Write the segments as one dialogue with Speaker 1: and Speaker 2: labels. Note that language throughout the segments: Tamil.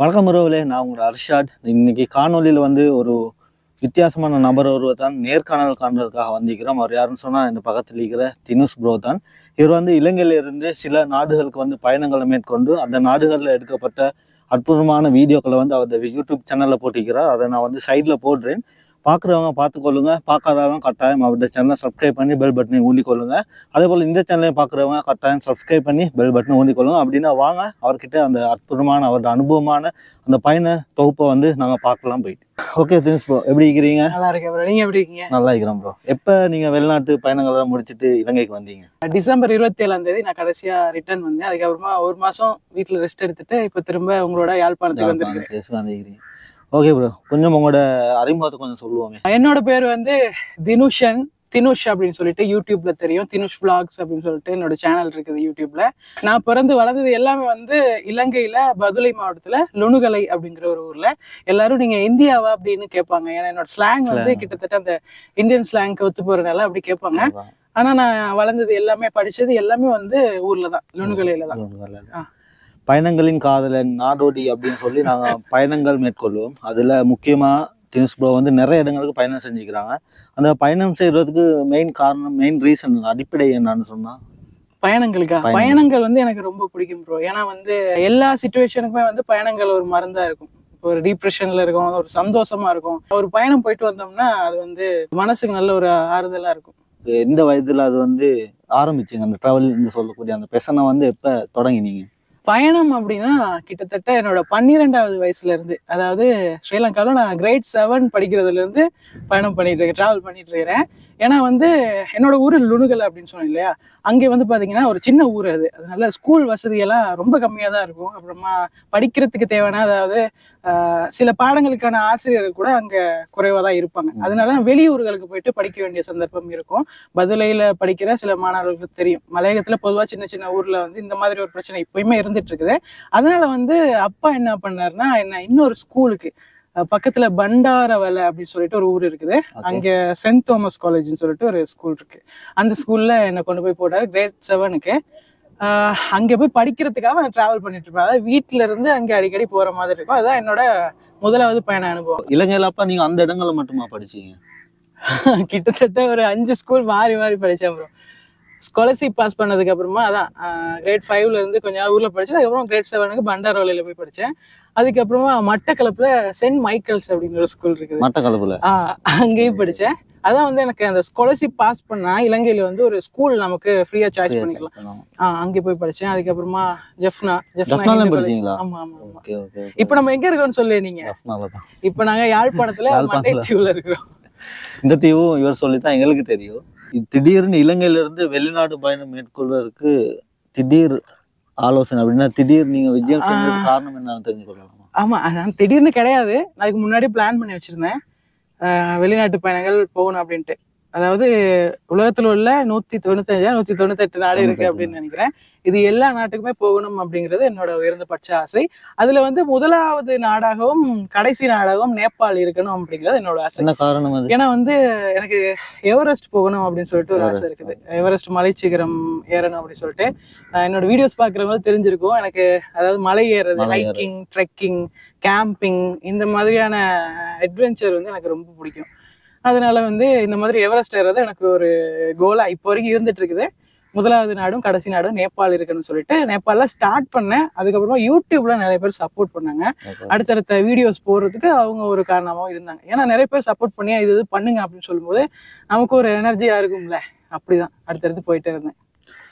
Speaker 1: வணக்கம் உறவுகளே நான் உங்களோட அர்ஷாட். இன்னைக்கு காணொலியில் வந்து ஒரு வித்தியாசமான நபர் ஒருவர் தான் நேர்காணல் காண்றதுக்காக வந்திருக்கிறோம். அவர் யாருன்னு சொன்னால் இந்த பக்கத்தில் இருக்கிற தினுஷ் ப்ரோ தான். இவர் வந்து இலங்கையிலிருந்து சில நாடுகளுக்கு வந்து பயணங்களை மேற்கொண்டு அந்த நாடுகளில் எடுக்கப்பட்ட அற்புதமான வீடியோக்களை வந்து அவர் யூடியூப் சேனலில் போட்டிருக்கிறார். அதை நான் வந்து சைடில் போடுறேன். பார்க்குறவங்க பார்த்துக்கொள்ளுங்க பார்க்காதவங்க கட்டாயம் அவருடைய சேனலை சப்ஸ்கிரைப் பண்ணி பெல் பட்டனை ஊண்டிக்கொள்ளுங்க அதே போல் இந்த சேனலையும் பார்க்குறவங்க கட்டாயம் சப்ஸ்கிரைப் பண்ணி பெல் பட்டனை ஊண்டிக்கொள்ளுங்க அப்படின்னா வாங்க அவர்கிட்ட அந்த அற்புதமான அவரோட அனுபவமான அந்த பயண தொகுப்பை வந்து நாங்கள் பார்க்கலாம் போயிட்டு. ஓகே தினேஷ் ப்ரோ எப்படி இருக்கிறீங்க?
Speaker 2: நல்லா இருக்கேன் bro. நீங்க எப்படி இருக்கீங்க?
Speaker 1: நல்லா இருக்கிறோம் ப்ரோ எப்போ நீங்கள் வெளிநாட்டு பயணங்கள்லாம் முடிச்சுட்டு இலங்கைக்கு வந்தீங்க?
Speaker 2: டிசம்பர் இருபத்தி ஏழாம் தேதி நான் கடைசியா ரிட்டர்ன் வந்தேன். அதுக்கப்புறமா ஒரு மாசம் வீட்ல ரெஸ்ட் எடுத்துட்டு இப்ப திரும்ப உங்களோட யாழ்ப்பாணத்துக்கு வந்திருக்கேன்
Speaker 1: வந்திருக்கிறீங்க. ஓகே ப்ரோ கொஞ்சம் உங்களோட அறிமுகத்தை கொஞ்சம் சொல்லுவோமே.
Speaker 2: என்னோட பேர் வந்து தினுஷன். தினுஷ் அப்படின்னு சொல்லிட்டு யூடியூப்ல தெரியும். தினுஷ் vlogs அப்படின்னு சொல்லிட்டு என்னோட சேனல் இருக்குது யூடியூப்ல. நான் பிறந்து வளர்ந்தது எல்லாமே வந்து இலங்கையில பதுளை மாவட்டத்துல லுணுகலை அப்படிங்கிற ஒரு ஊர்ல. எல்லாரும் நீங்க இந்தியாவா அப்படின்னு கேட்பாங்க. ஏன்னா என்னோட ஸ்லாங் வந்து. கிட்டத்தட்ட அந்த இந்தியன் ஸ்லாங்க்கு ஒத்து போறதுனால அப்படி கேட்பாங்க. ஆனா நான் வளர்ந்தது எல்லாமே படிச்சது எல்லாமே வந்து ஊர்ல தான் லுணுகலையில. தான்.
Speaker 1: பயணங்களின் காதலன் நாடோடி அப்படின்னு சொல்லி நாங்க பயணங்கள் மேற்கொள்வோம். அதுல முக்கியமா தினேஷ் ப்ரோ வந்து நிறைய இடங்களுக்கு பயணம் செஞ்சுக்கிறாங்க. அந்த பயணம் செய்யறதுக்கு மெயின் காரணம் மெயின் ரீசன் அடிப்படை என்னன்னு சொன்னா?
Speaker 2: பயணங்களுக்கா?
Speaker 1: பயணங்கள்.
Speaker 2: வந்து எனக்கு ரொம்ப பிடிக்கும் ப்ரோ ஏன்னா வந்து எல்லா சுச்சுவேஷனுக்குமே வந்து பயணங்கள் ஒரு மருந்தா இருக்கும். ஒரு டிப்ரெஷன்ல இருக்கும் ஒரு சந்தோஷமா இருக்கும். ஒரு பயணம் போயிட்டு வந்தோம்னா அது வந்து மனசுக்கு நல்ல ஒரு ஆறுதலா இருக்கும்.
Speaker 1: எந்த வயதுல அது வந்து ஆரம்பிச்சீங்க? அந்த டிராவல் சொல்லக்கூடிய அந்த பெசனை வந்து எப்ப தொடங்கினீங்க?
Speaker 2: பயணம் அப்படின்னா கிட்டத்தட்ட என்னோட பன்னிரெண்டாவது வயசுல இருந்து அதாவது ஸ்ரீலங்காவில் நான் கிரேட் செவன் படிக்கிறதுல இருந்து பயணம் பண்ணிட்டு இருக்கேன் டிராவல் பண்ணிட்டு இருக்கிறேன். ஏன்னா வந்து என்னோட ஊர் லுணுகல் அப்படின்னு சொன்னேன் இல்லையா? அங்கே வந்து பாத்தீங்கன்னா ஒரு சின்ன ஊர் அது. அதனால ஸ்கூல் வசதியெல்லாம் ரொம்ப கம்மியாக தான் இருக்கும். அப்புறமா படிக்கிறதுக்கு தேவையான அதாவது சில பாடங்களுக்கான ஆசிரியர்கள் கூட அங்கே குறைவாக தான் இருப்பாங்க. அதனால வெளியூர்களுக்கு போயிட்டு படிக்க வேண்டிய சந்தர்ப்பம் இருக்கும். பதிலையில படிக்கிற சில மாணவர்களுக்கு தெரியும். மலையகத்துல பொதுவாக சின்ன சின்ன ஊர்ல வந்து இந்த மாதிரி ஒரு பிரச்சனை இப்பயுமே இருந்துட்டு இருக்குது அதனால வந்து அப்பா என்ன பண்ணாருன்னா என்ன இன்னொரு ஸ்கூலுக்கு பக்கத்துல பண்டாரவலை அப்படின்னு சொல்லிட்டு ஒரு ஊர் இருக்குது. அங்க சென்ட் தாமஸ் காலேஜ்னு சொல்லிட்டு ஒரு ஸ்கூல் இருக்கு. அந்த ஸ்கூல்ல என்னை கொண்டு போய் போட்டாரு கிரேட் செவனுக்கு அங்க போய் படிக்கிறதுக்காக நான் டிராவல் பண்ணிட்டு இருப்பேன் அதாவது வீட்ல இருந்து அங்க அடிக்கடி போற மாதிரி இருக்கும். அதான் என்னோட முதலாவது பயண அனுபவம்.
Speaker 1: இலங்கையில அப்ப நீங்க அந்த இடங்கள்ல மட்டுமா படிச்சீங்க?
Speaker 2: கிட்டத்தட்ட ஒரு அஞ்சு ஸ்கூல் மாறி மாறி படிச்சேன் ப்ரோ ஸ்காலர்ஷிப் பாஸ் பண்ணதுக்கு அப்புறமா அதான் கிரேட் ஃபைவ்ல இருந்து கொஞ்ச நாள் ஊர்ல படிச்சேன் அதுக்கப்புறம் கிரேட் செவனுக்கு பண்டாரோலையில போய் படிச்சேன். அதுக்கப்புறமா மட்டக்களப்புல சென்ட் மைக்கேல்ஸ் அப்படிங்கிற ஒரு ஸ்கூல் இருக்குது.
Speaker 1: மட்டக்களப்புல?
Speaker 2: அங்கேயும் படிச்சேன். அதான் வந்து எனக்கு அந்த ஸ்காலர்ஷிப் பாஸ் பண்ணா இலங்கையில வந்து ஒரு ஸ்கூல் நமக்கு ஃப்ரீயா சாய்ஸ் பண்ணிக்கலாம். ஆஹ் அங்கே போய் படிச்சேன். அதுக்கப்புறமா ஜெஃப்னா.
Speaker 1: படிச்சீங்களா?
Speaker 2: ஆமா ஆமா இப்போ நம்ம எங்க இருக்கோம்னு சொல்லு நீங்க. இப்போ நாங்க யாழ்ப்பாணத்துல. மண்டை தீவுல இருக்கிறோம்
Speaker 1: இந்த தீவும் இவர் சொல்லித்தான் எங்களுக்கு தெரியும். திடீர்னு இலங்கையில இருந்து வெளிநாடு பயணம் மேற்கொள்வதற்கு திடீர் ஆலோசனை அப்படின்னா திடீர் நீங்க விஜயம் செய்யறதுக்கு காரணம் என்னன்னு தெரிஞ்சுக்கொள்ளலாமா?
Speaker 2: ஆமா அதான் திடீர்னு கிடையாது. அதுக்கு முன்னாடி பிளான் பண்ணி வச்சிருந்தேன். ஆஹ் வெளிநாட்டு பயணங்கள் போகணும் அப்படின்ட்டு. அதாவது உலகத்துல உள்ள நூத்தி தொண்ணூத்தஞ்சா நூத்தி தொண்ணூத்தெட்டு நாடு இருக்கு அப்படின்னு நினைக்கிறேன். இது எல்லா நாட்டுக்குமே போகணும் அப்படிங்கிறது என்னோட உயர்ந்த பட்ச ஆசை. அதுல வந்து முதலாவது நாடாகவும் கடைசி நாடாகவும் நேபாள் இருக்கணும் அப்படிங்கிறது என்னோட ஆசை.
Speaker 1: காரணம்
Speaker 2: ஏன்னா வந்து எனக்கு எவரெஸ்ட் போகணும் அப்படின்னு சொல்லிட்டு ஒரு ஆசை. இருக்குது. எவரெஸ்ட் மலைச்சிகரம் ஏறணும் அப்படின்னு சொல்லிட்டு. என்னோட வீடியோஸ் பாக்குறவங்க தெரிஞ்சிருக்கும். எனக்கு அதாவது மலை
Speaker 1: மலை ஏறுறது.
Speaker 2: ஹைக்கிங் ட்ரெக்கிங் கேம்பிங் இந்த மாதிரியான அட்வென்ச்சர் வந்து எனக்கு ரொம்ப பிடிக்கும். அதனால வந்து இந்த மாதிரி எவரெஸ்ட் ஏறது எனக்கு ஒரு கோலா இப்போ வரைக்கும் இருந்துட்டு இருக்குது முதலாவது நாடும் கடைசி நாடும் நேபாள் இருக்குன்னு சொல்லிட்டு நேபாளில் ஸ்டார்ட் பண்ணேன். அதுக்கப்புறமா யூடியூப்ல நிறைய பேர் சப்போர்ட் பண்ணாங்க. அடுத்தடுத்த வீடியோஸ் போடுறதுக்கு அவங்க ஒரு காரணமாவும் இருந்தாங்க. ஏன்னா நிறைய பேர் சப்போர்ட் பண்ணி இது இது பண்ணுங்க அப்படின்னு சொல்லும்போது நமக்கு ஒரு எனர்ஜியா இருக்கும்ல. அப்படிதான். அடுத்தடுத்து போயிட்டே இருந்தேன்.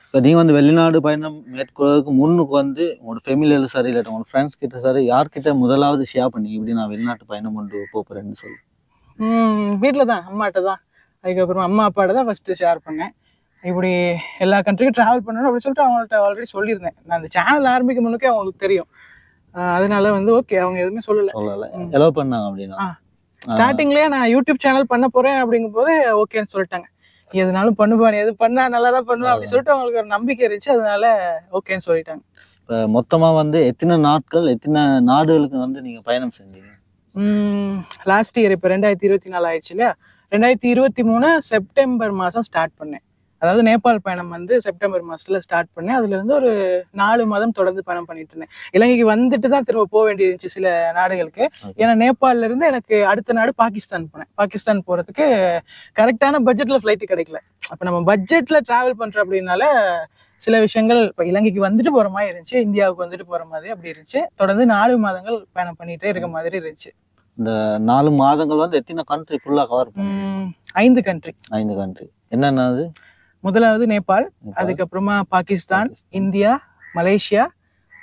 Speaker 1: இப்ப நீங்க வந்து வெளிநாடு பயணம் மேற்கொள்வதற்கு முன்னுக்கு வந்து உங்களோட ஃபேமிலியில சரி இல்லாட்ட உங்களோட ஃப்ரெண்ட்ஸ் கிட்ட சரி யார்கிட்ட முதலாவது ஷேர் பண்ணி இப்படி நான் வெளிநாட்டு பயணம் கொண்டு போறேன்னு சொல்லி.
Speaker 2: வீட்டுல தான் அம்மாட்ட தான் அதுக்கப்புறம் அம்மா அப்பாட்ட தான் ஃபர்ஸ்ட் ஷேர் பண்ணேன். இப்படி எல்லா கண்ட்ரிக்கும் டிராவல் பண்ணணும் அப்படின்னு சொல்லிட்டு அவங்கள்ட்ட ஆல்ரெடி சொல்லியிருந்தேன். நான் அந்த சேனல் ஆரம்பிக்கும் முன்னுக்கே அவங்களுக்கு தெரியும். அதனால வந்து ஓகே அவங்க எதுவுமே சொல்லல.
Speaker 1: சொல்லல. எலோ பண்ணாங்க அப்படின்னா.
Speaker 2: ஸ்டார்டிங்லயே நான் யூடியூப் சேனல் பண்ண போறேன் அப்படிங்கும் போது ஓகேன்னு சொல்லிட்டாங்க. நீ எதுனாலும் பண்ணுவா நீ எது பண்ணா நல்லா தான் பண்ணுவா அப்படின்னு சொல்லிட்டு அவங்களுக்கு ஒரு நம்பிக்கை இருந்துச்சு. அதனால ஓகேன்னு சொல்லிட்டாங்க.
Speaker 1: இப்ப மொத்தமா வந்து எத்தனை நாட்கள் எத்தனை நாடுகளுக்கு வந்து நீங்க பயணம் செஞ்சீங்க?
Speaker 2: லாஸ்ட் இயர் இப்போ ரெண்டாயிரத்தி இருபத்தி நாலு ஆயிடுச்சு இல்லையா? ரெண்டாயிரத்தி இருபத்தி மூணு செப்டம்பர் மாதம் ஸ்டார்ட் பண்ணேன். அதாவது நேபாள் பயணம் வந்து செப்டம்பர் மாசத்துல ஸ்டார்ட் பண்ணேன். அதுல இருந்து ஒரு நாலு மாதம் தொடர்ந்து பயணம் பண்ணிட்டு இருந்தேன். இலங்கைக்கு வந்துட்டு தான் திரும்ப போக வேண்டியது இருந்துச்சு சில நாடுகளுக்கு. ஏன்னா நேபாள்ல இருந்து எனக்கு அடுத்த நாடு பாகிஸ்தான் போனேன். பாகிஸ்தான் போறதுக்கு கரெக்டான பட்ஜெட்ல ஃபிளைட் கிடைக்கல. அப்ப நம்ம பட்ஜெட்ல டிராவல் பண்றோம் அப்படின்னால சில விஷயங்கள் இப்ப இலங்கைக்கு வந்துட்டு போற மாதிரி இருந்துச்சு இந்தியாவுக்கு வந்துட்டு போற மாதிரி அப்படி இருந்துச்சு. தொடர்ந்து நாலு மாதங்கள் பயணம் பண்ணிட்டே இருக்க மாதிரி இருந்துச்சு.
Speaker 1: இந்த நாலு மாதங்கள் வந்து எத்தனை கண்ட்ரி ஃபுல்லா கவர்
Speaker 2: ஐந்து கண்ட்ரி
Speaker 1: ஐந்து கண்ட்ரி என்னென்னது
Speaker 2: முதலாவது நேபாள் அதுக்கப்புறமா Pakistan India Malaysia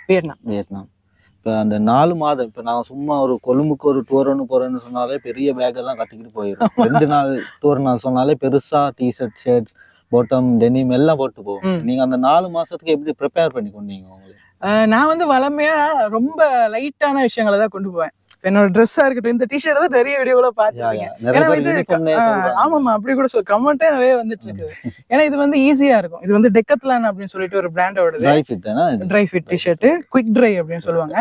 Speaker 2: Vietnam.
Speaker 1: Vietnam. இப்போ அந்த நாலு மாதம் இப்போ நான் சும்மா ஒரு கொழும்புக்கு ஒரு டூர் ஒன்று போறேன்னு சொன்னாலே பெரிய பேக் எல்லாம் கட்டிக்கிட்டு போயிடும் ரெண்டு நாள் டூர் நான் சொன்னாலே பெருசா டிஷர்ட் ஷர்ட்ஸ் பாட்டம் டெனிம் எல்லாம் போட்டு போவோம்
Speaker 2: ம்.
Speaker 1: நீங்க அந்த நாலு மாசத்துக்கு எப்படி ப்ரிப்பேர் பண்ணி கொண்டீங்க உங்களுக்கு?
Speaker 2: நான் வந்து வளமையா ரொம்ப லைட்டான விஷயங்களை தான் கொண்டு போவேன். என்னோட ட்ரெஸ்ஸா இருக்கட்டும் இந்த டிஷர்ட் தான் நிறைய வீடியோல பாத்துருக்கீங்க ஆமாமா அப்படி கூட சொல் கமெண்டே நிறைய வந்துட்டு இருக்குது ஏன்னா இது வந்து ஈஸியா இருக்கும். இது வந்து டெக்கத்லான் அப்படின்னு சொல்லிட்டு ஒரு பிராண்டோடது
Speaker 1: dry fit
Speaker 2: dry fit t-shirt quick dry அப்படின்னு சொல்லுவாங்க.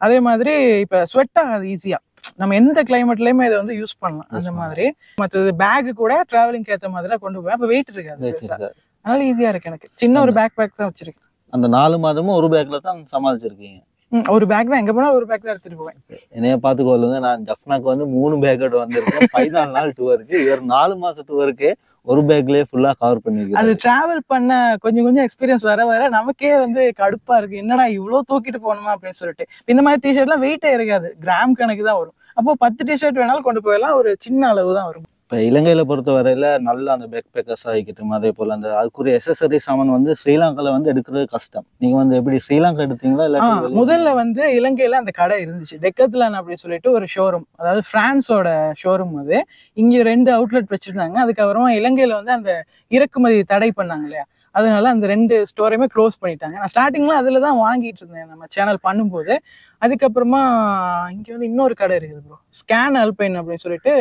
Speaker 2: அதே மாதிரி இப்ப ஸ்வெட் ஆகாது ஈஸியா நம்ம எந்த கிளைமேட்லயுமே இதை வந்து யூஸ் பண்ணலாம். அந்த. மாதிரி. மத்தது பேக் கூட டிராவலிங் ஏத்த மாதிரி கொண்டு போவேன். அப்ப வெயிட் இருக்காது. அதனால ஈஸியா இருக்கு எனக்கு. சின்ன ஒரு பேக் பேக் தான் வச்சிருக்கேன்.
Speaker 1: அந்த நாலு மாதமும் ஒரு பேக்ல தான் சமாளிச்சிருக்கீங்க.
Speaker 2: ஒரு பேக் தான். எங்க போனாலும் ஒரு பேக் தான் எடுத்துட்டு போவேன்.
Speaker 1: என்னைய பார்த்துக்கொள்ளுங்க நான் ஜஃப்னாக்கு வந்து மூணு பேக்கோட வந்திருக்கேன். பதினாலு நாள் டூருக்கு இவர் நாலு மாச டூருக்கு ஒரு பேக்லயே ஃபுல்லா கவர்
Speaker 2: அது
Speaker 1: பண்ணிருக்காரு
Speaker 2: டிராவல் பண்ண கொஞ்சம் கொஞ்சம் எக்ஸ்பீரியன்ஸ் வர வர நமக்கே வந்து கடுப்பா இருக்கு. என்னடா இவ்வளவு தூக்கிட்டு போகணுமா அப்படின்னு சொல்லிட்டு. இந்த மாதிரி டிஷர்ட் எல்லாம் வெயிட்டே இருக்காது. கிராம் கணக்கு தான் வரும். அப்போ பத்து டிஷர்ட் வேணாலும் கொண்டு போயிடலாம். ஒரு சின்ன அளவு தான் வரும்.
Speaker 1: இப்ப இலங்கையில பொறுத்த வரையில நல்ல அந்த பேக் பேக்கர்ஸ் ஆகிக்கட்டும் அதே போல அந்த அதுக்குரிய எசசரி சாமான் வந்து ஸ்ரீலங்கால வந்து எடுக்கிறது கஷ்டம். நீங்க வந்து எப்படி ஸ்ரீலங்கா எடுத்தீங்களா வெளிய-
Speaker 2: முதல்ல வந்து இலங்கையில அந்த கடை இருந்துச்சு. டெக்கத்லான் அப்படின்னு சொல்லிட்டு ஒரு ஷோரூம் அதாவது பிரான்ஸோட ஷோரூம் அது. இங்க ரெண்டு அவுட்லெட் வச்சிருந்தாங்க. அதுக்கப்புறமா இலங்கையில வந்து அந்த இறக்குமதி தடை பண்ணாங்க இல்லையா? அதனால அந்த ரெண்டு ஸ்டோரையுமே க்ளோஸ் பண்ணிட்டாங்க. நான் ஸ்டார்டிங்ல அதுல தான் வாங்கிட்டு இருந்தேன் நம்ம சேனல் பண்ணும்போது. அதுக்கப்புறமா இங்க வந்து இன்னொரு கடை இருக்குது ப்ரோ ஸ்கேன் அல்பைன் அப்படின்னு சொல்லிட்டு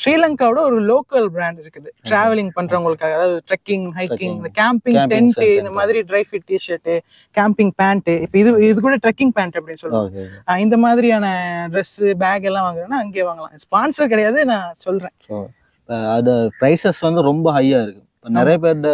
Speaker 2: ஸ்ரீலங்காவோட ஒரு லோக்கல் பிராண்ட் இருக்குது. டிராவலிங் பண்றவங்களுக்காக அதாவது ட்ரெக்கிங் ஹைக்கிங். இந்த கேம்பிங் டென்ட் இந்த மாதிரி dry fit t-shirt camping pant இப்போ இது இது கூட ட்ரெக்கிங் பேண்ட் அப்படின்னு சொல்லுவாங்க. இந்த மாதிரியான ட்ரெஸ் பேக் எல்லாம் வாங்குறேன்னா அங்கேயே வாங்கலாம். ஸ்பான்சர் கிடையாது நான் சொல்றேன்.
Speaker 1: அது ப்ரைசஸ் வந்து ரொம்ப ஹையா இருக்கு. இப்ப நிறைய பேர்ட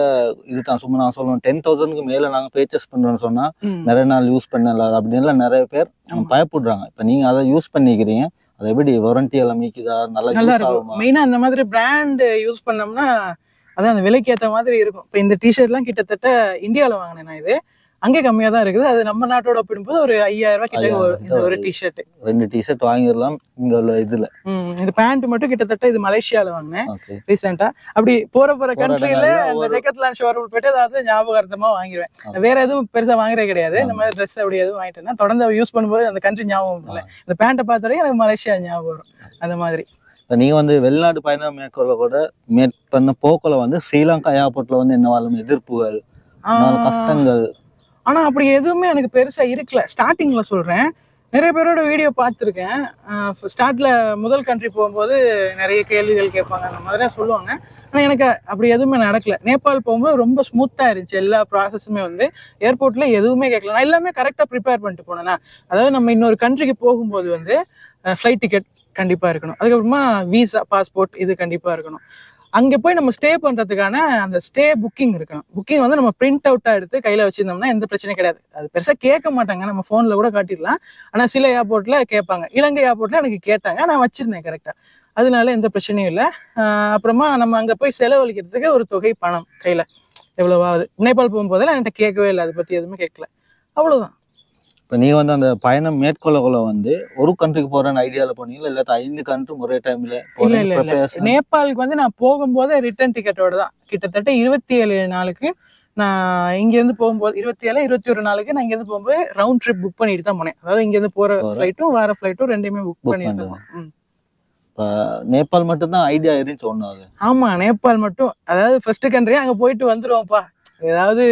Speaker 1: இதுதான் சும்மா நான் சொல்லுவேன் டென் தௌசண்ட்க்கு மேல நாங்க பர்ச்சேஸ் பண்றோம்னு சொன்னா. நிறைய நாள் யூஸ் பண்ணல அப்படின்லாம் நிறைய பேர். பயப்படுறாங்க. இப்ப நீங்க அதை யூஸ் பண்ணிக்கிறீங்க அது எப்படி வாரண்டி எல்லாம் மீக்குதா நல்லா
Speaker 2: நல்லா இருக்கும் மெயினா அந்த மாதிரி பிராண்ட் யூஸ் பண்ணோம்னா அதான் அந்த விலைக்கு ஏத்த மாதிரி இருக்கும். இப்போ இந்த டிஷர்ட்லாம் கிட்டத்தட்ட இந்தியால வாங்கினேன் நான் இது. அங்கே கம்மியா தான் இருக்குது. அது நம்ம நாட்டோட ஒப்பிடும்போது ஒரு ஐயாயிரம் ரூபாய் கிட்ட ஒரு
Speaker 1: வருது.
Speaker 2: டிஷர்ட்
Speaker 1: ரெண்டு டிஷர்ட் வாங்கிடலாம். இங்க உள்ள இதுல.
Speaker 2: இந்த பேண்ட் மட்டும் கிட்டத்தட்ட இது மலேசியால வாங்கினேன் ரீசெண்டா அப்படி போற போற கண்ட்ரில அந்த
Speaker 1: ஒரு-
Speaker 2: டெக்கத்லான் ஷோரூம் போயிட்டு அதாவது ஞாபகார்த்தமா வாங்கிடுவேன். வேற எதுவும் பெருசா வாங்குறது கிடையாது. இந்த. மாதிரி ட்ரெஸ் அப்படி எதுவும் வாங்கிட்டேன்னா தொடர்ந்து யூஸ் பண்ணும்போது அந்த கண்ட்ரி ஞாபகம் இல்லை இந்த பேண்ட்டை பார்த்தாலே எனக்கு மலேசியா ஞாபகம் வரும். அந்த மாதிரி.
Speaker 1: நீங்க வந்து வெளிநாடு பயணம் மேற்கொள்ள கூட மேற் பண்ண போக்குல வந்து ஸ்ரீலங்கா ஏர்போர்ட்ல வந்து என்னவாலும் எதிர்ப்புகள்? நாலு
Speaker 2: ஆஹ்
Speaker 1: கஷ்டங்கள்?
Speaker 2: ஆனால் அப்படி எதுவுமே எனக்கு பெருசாக இருக்கல. ஸ்டார்டிங்கில் சொல்கிறேன் நிறைய பேரோட வீடியோ பார்த்துருக்கேன். ஸ்டார்டில் முதல் கண்ட்ரி போகும்போது நிறைய கேள்விகள் கேட்பாங்க அந்த மாதிரிலாம் சொல்லுவாங்க. ஆனால் எனக்கு அப்படி எதுவுமே நடக்கல. நேபாள் போகும்போது ரொம்ப ஸ்மூத்தாக இருந்துச்சு. எல்லா ப்ராசஸுமே வந்து ஏர்போர்ட்டில் எதுவுமே கேட்கல. நான் எல்லாமே கரெக்டாக ப்ரிப்பேர் பண்ணிட்டு போனேன்னா அதாவது நம்ம இன்னொரு கண்ட்ரிக்கு போகும்போது வந்து ஃப்ளைட் டிக்கெட் கண்டிப்பாக இருக்கணும். அதுக்கப்புறமா விசா பாஸ்போர்ட் இது கண்டிப்பாக இருக்கணும். அங்கே போய் நம்ம ஸ்டே பண்றதுக்கான அந்த ஸ்டே புக்கிங் இருக்கணும் புக்கிங் வந்து நம்ம பிரிண்ட் அவுட்டாக எடுத்து கையில் வச்சிருந்தோம்னா எந்த பிரச்சனையும் கிடையாது. அது பெருசாக கேட்க மாட்டாங்க. நம்ம ஃபோனில் கூட காட்டிடலாம். ஆனால் சில ஏர்போர்ட்ல கேட்பாங்க. இலங்கை ஏர்போர்ட்ல எனக்கு கேட்டாங்க. நான் வச்சிருந்தேன் கரெக்டாக அதனால எந்த பிரச்சனையும் இல்லை. அப்புறமா நம்ம அங்கே போய் செலவழிக்கிறதுக்கு ஒரு தொகை பணம் கையில். எவ்வளவு நேபாள் போகும்போதெல்லாம் என்கிட்ட கேட்கவே இல்லை. அதை பத்தி எதுவுமே கேட்கல. அவ்வளவுதான்.
Speaker 1: இப்ப நீங்க வந்து அந்த பயணம் மேற்கொள்ளக்குள்ள வந்து ஒரு கண்ட்ரிக்கு போறேன்னு ஐடியால போனீங்களா இல்லாட்டி ஐந்து கண்ட்ரி ஒரே டைம்ல
Speaker 2: இல்ல இல்ல இல்ல நேபாளுக்கு வந்து நான் போகும்போது ரிட்டர்ன் டிக்கெட்டோட தான் கிட்டத்தட்ட இருபத்தி ஏழு நாளுக்கு நான் இங்க இருந்து போகும்போது இருபத்தி ஏழு இருபத்தி ஒரு நாளுக்கு நான் இங்க இருந்து போகும்போது ரவுண்ட் ட்ரிப் புக் பண்ணிட்டு தான் போனேன் அதாவது இங்க இருந்து போற. ஃபிளைட்டும் வர ஃபிளைட்டும் ரெண்டுமே புக்
Speaker 1: Book
Speaker 2: பண்ணிட்டு தான்
Speaker 1: பண்றது.
Speaker 2: போனேன். ம்.
Speaker 1: நேபாள் மட்டும் தான் ஐடியா இருந்துச்சு அது
Speaker 2: ஆமா நேபாள் மட்டும் அதாவது ஃபர்ஸ்ட் கண்ட்ரி அங்க போயிட்டு வந்துருவோம்ப்பா ஏதாவது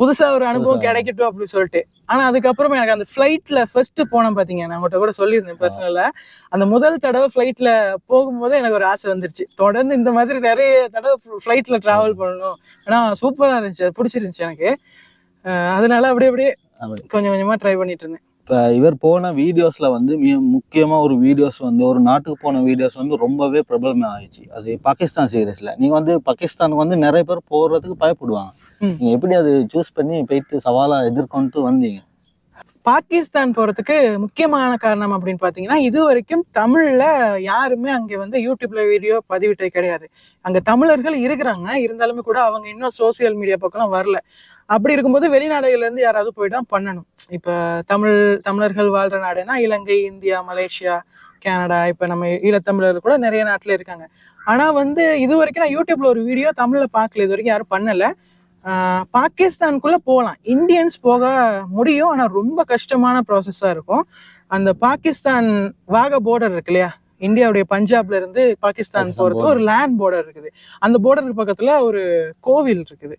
Speaker 2: புதுசா ஒரு அனுபவம். கிடைக்கட்டும் அப்படின்னு சொல்லிட்டு. ஆனா அதுக்கப்புறமா எனக்கு அந்த ஃபிளைட்ல ஃபர்ஸ்ட் போனேன் பாத்தீங்க. நான் உங்கள்கிட்ட கூட சொல்லியிருந்தேன் பர்சனலா அந்த முதல் தடவை ஃபிளைட்ல போகும்போது எனக்கு ஒரு ஆசை வந்துருச்சு. தொடர்ந்து இந்த மாதிரி நிறைய தடவை ஃபிளைட்ல டிராவல் பண்ணணும். ஏன்னா சூப்பரா இருந்துச்சு. அது பிடிச்சிருந்துச்சு எனக்கு. அதனால அப்படியே அப்படியே
Speaker 1: அப்படி.
Speaker 2: கொஞ்சம் கொஞ்சமா ட்ரை பண்ணிட்டு இருந்தேன்.
Speaker 1: இவர் போன வீடியோஸ்ல வந்து மிக முக்கியமா ஒரு வீடியோஸ் வந்து ஒரு நாட்டுக்கு போன வீடியோஸ் வந்து ரொம்பவே பிரபலமே ஆயிடுச்சு அது பாகிஸ்தான் சீரியஸ்ல நீங்க வந்து பாகிஸ்தானுக்கு வந்து நிறைய பேர் போறதுக்கு பயப்படுவாங்க.
Speaker 2: ம்.
Speaker 1: நீங்க எப்படி அது சூஸ் பண்ணி போயிட்டு சவாலா எதிர்கொண்டு வந்தீங்க?
Speaker 2: பாகிஸ்தான் போறதுக்கு முக்கியமான காரணம் அப்படின்னு பாத்தீங்கன்னா இது வரைக்கும் தமிழ்ல யாருமே அங்க வந்து யூடியூப்ல வீடியோ பதிவிட்டது கிடையாது. அங்க தமிழர்கள் இருக்கிறாங்க. இருந்தாலுமே கூட அவங்க இன்னும் சோசியல் மீடியா பக்கம் வரல. அப்படி இருக்கும்போது வெளிநாடுகள்ல இருந்து யாராவது போய்ட்டான் பண்ணணும். இப்ப தமிழ் தமிழர்கள் வாழ்ற நாடுனா இலங்கை இந்தியா மலேசியா கனடா இப்ப நம்ம ஈழத்தமிழர்கள் கூட நிறைய நாட்டுல இருக்காங்க. ஆனா வந்து இது வரைக்கும் நான் யூடியூப்ல ஒரு வீடியோ தமிழ்ல பார்க்கல இது வரைக்கும் யாரும் பண்ணல. பாகிஸ்தானுக்குள்ள போகலாம். இந்தியன்ஸ் போக முடியும். ஆனா ரொம்ப கஷ்டமான ப்ராசஸா இருக்கும். அந்த பாகிஸ்தான் வாக பார்டர் இருக்கு இல்லையா இந்தியாவுடைய பஞ்சாப்ல இருந்து பாகிஸ்தான் போறதுக்கு ஒரு லேண்ட் பார்டர் இருக்குது. அந்த பார்டருக்கு பக்கத்துல ஒரு கோவில் இருக்குது.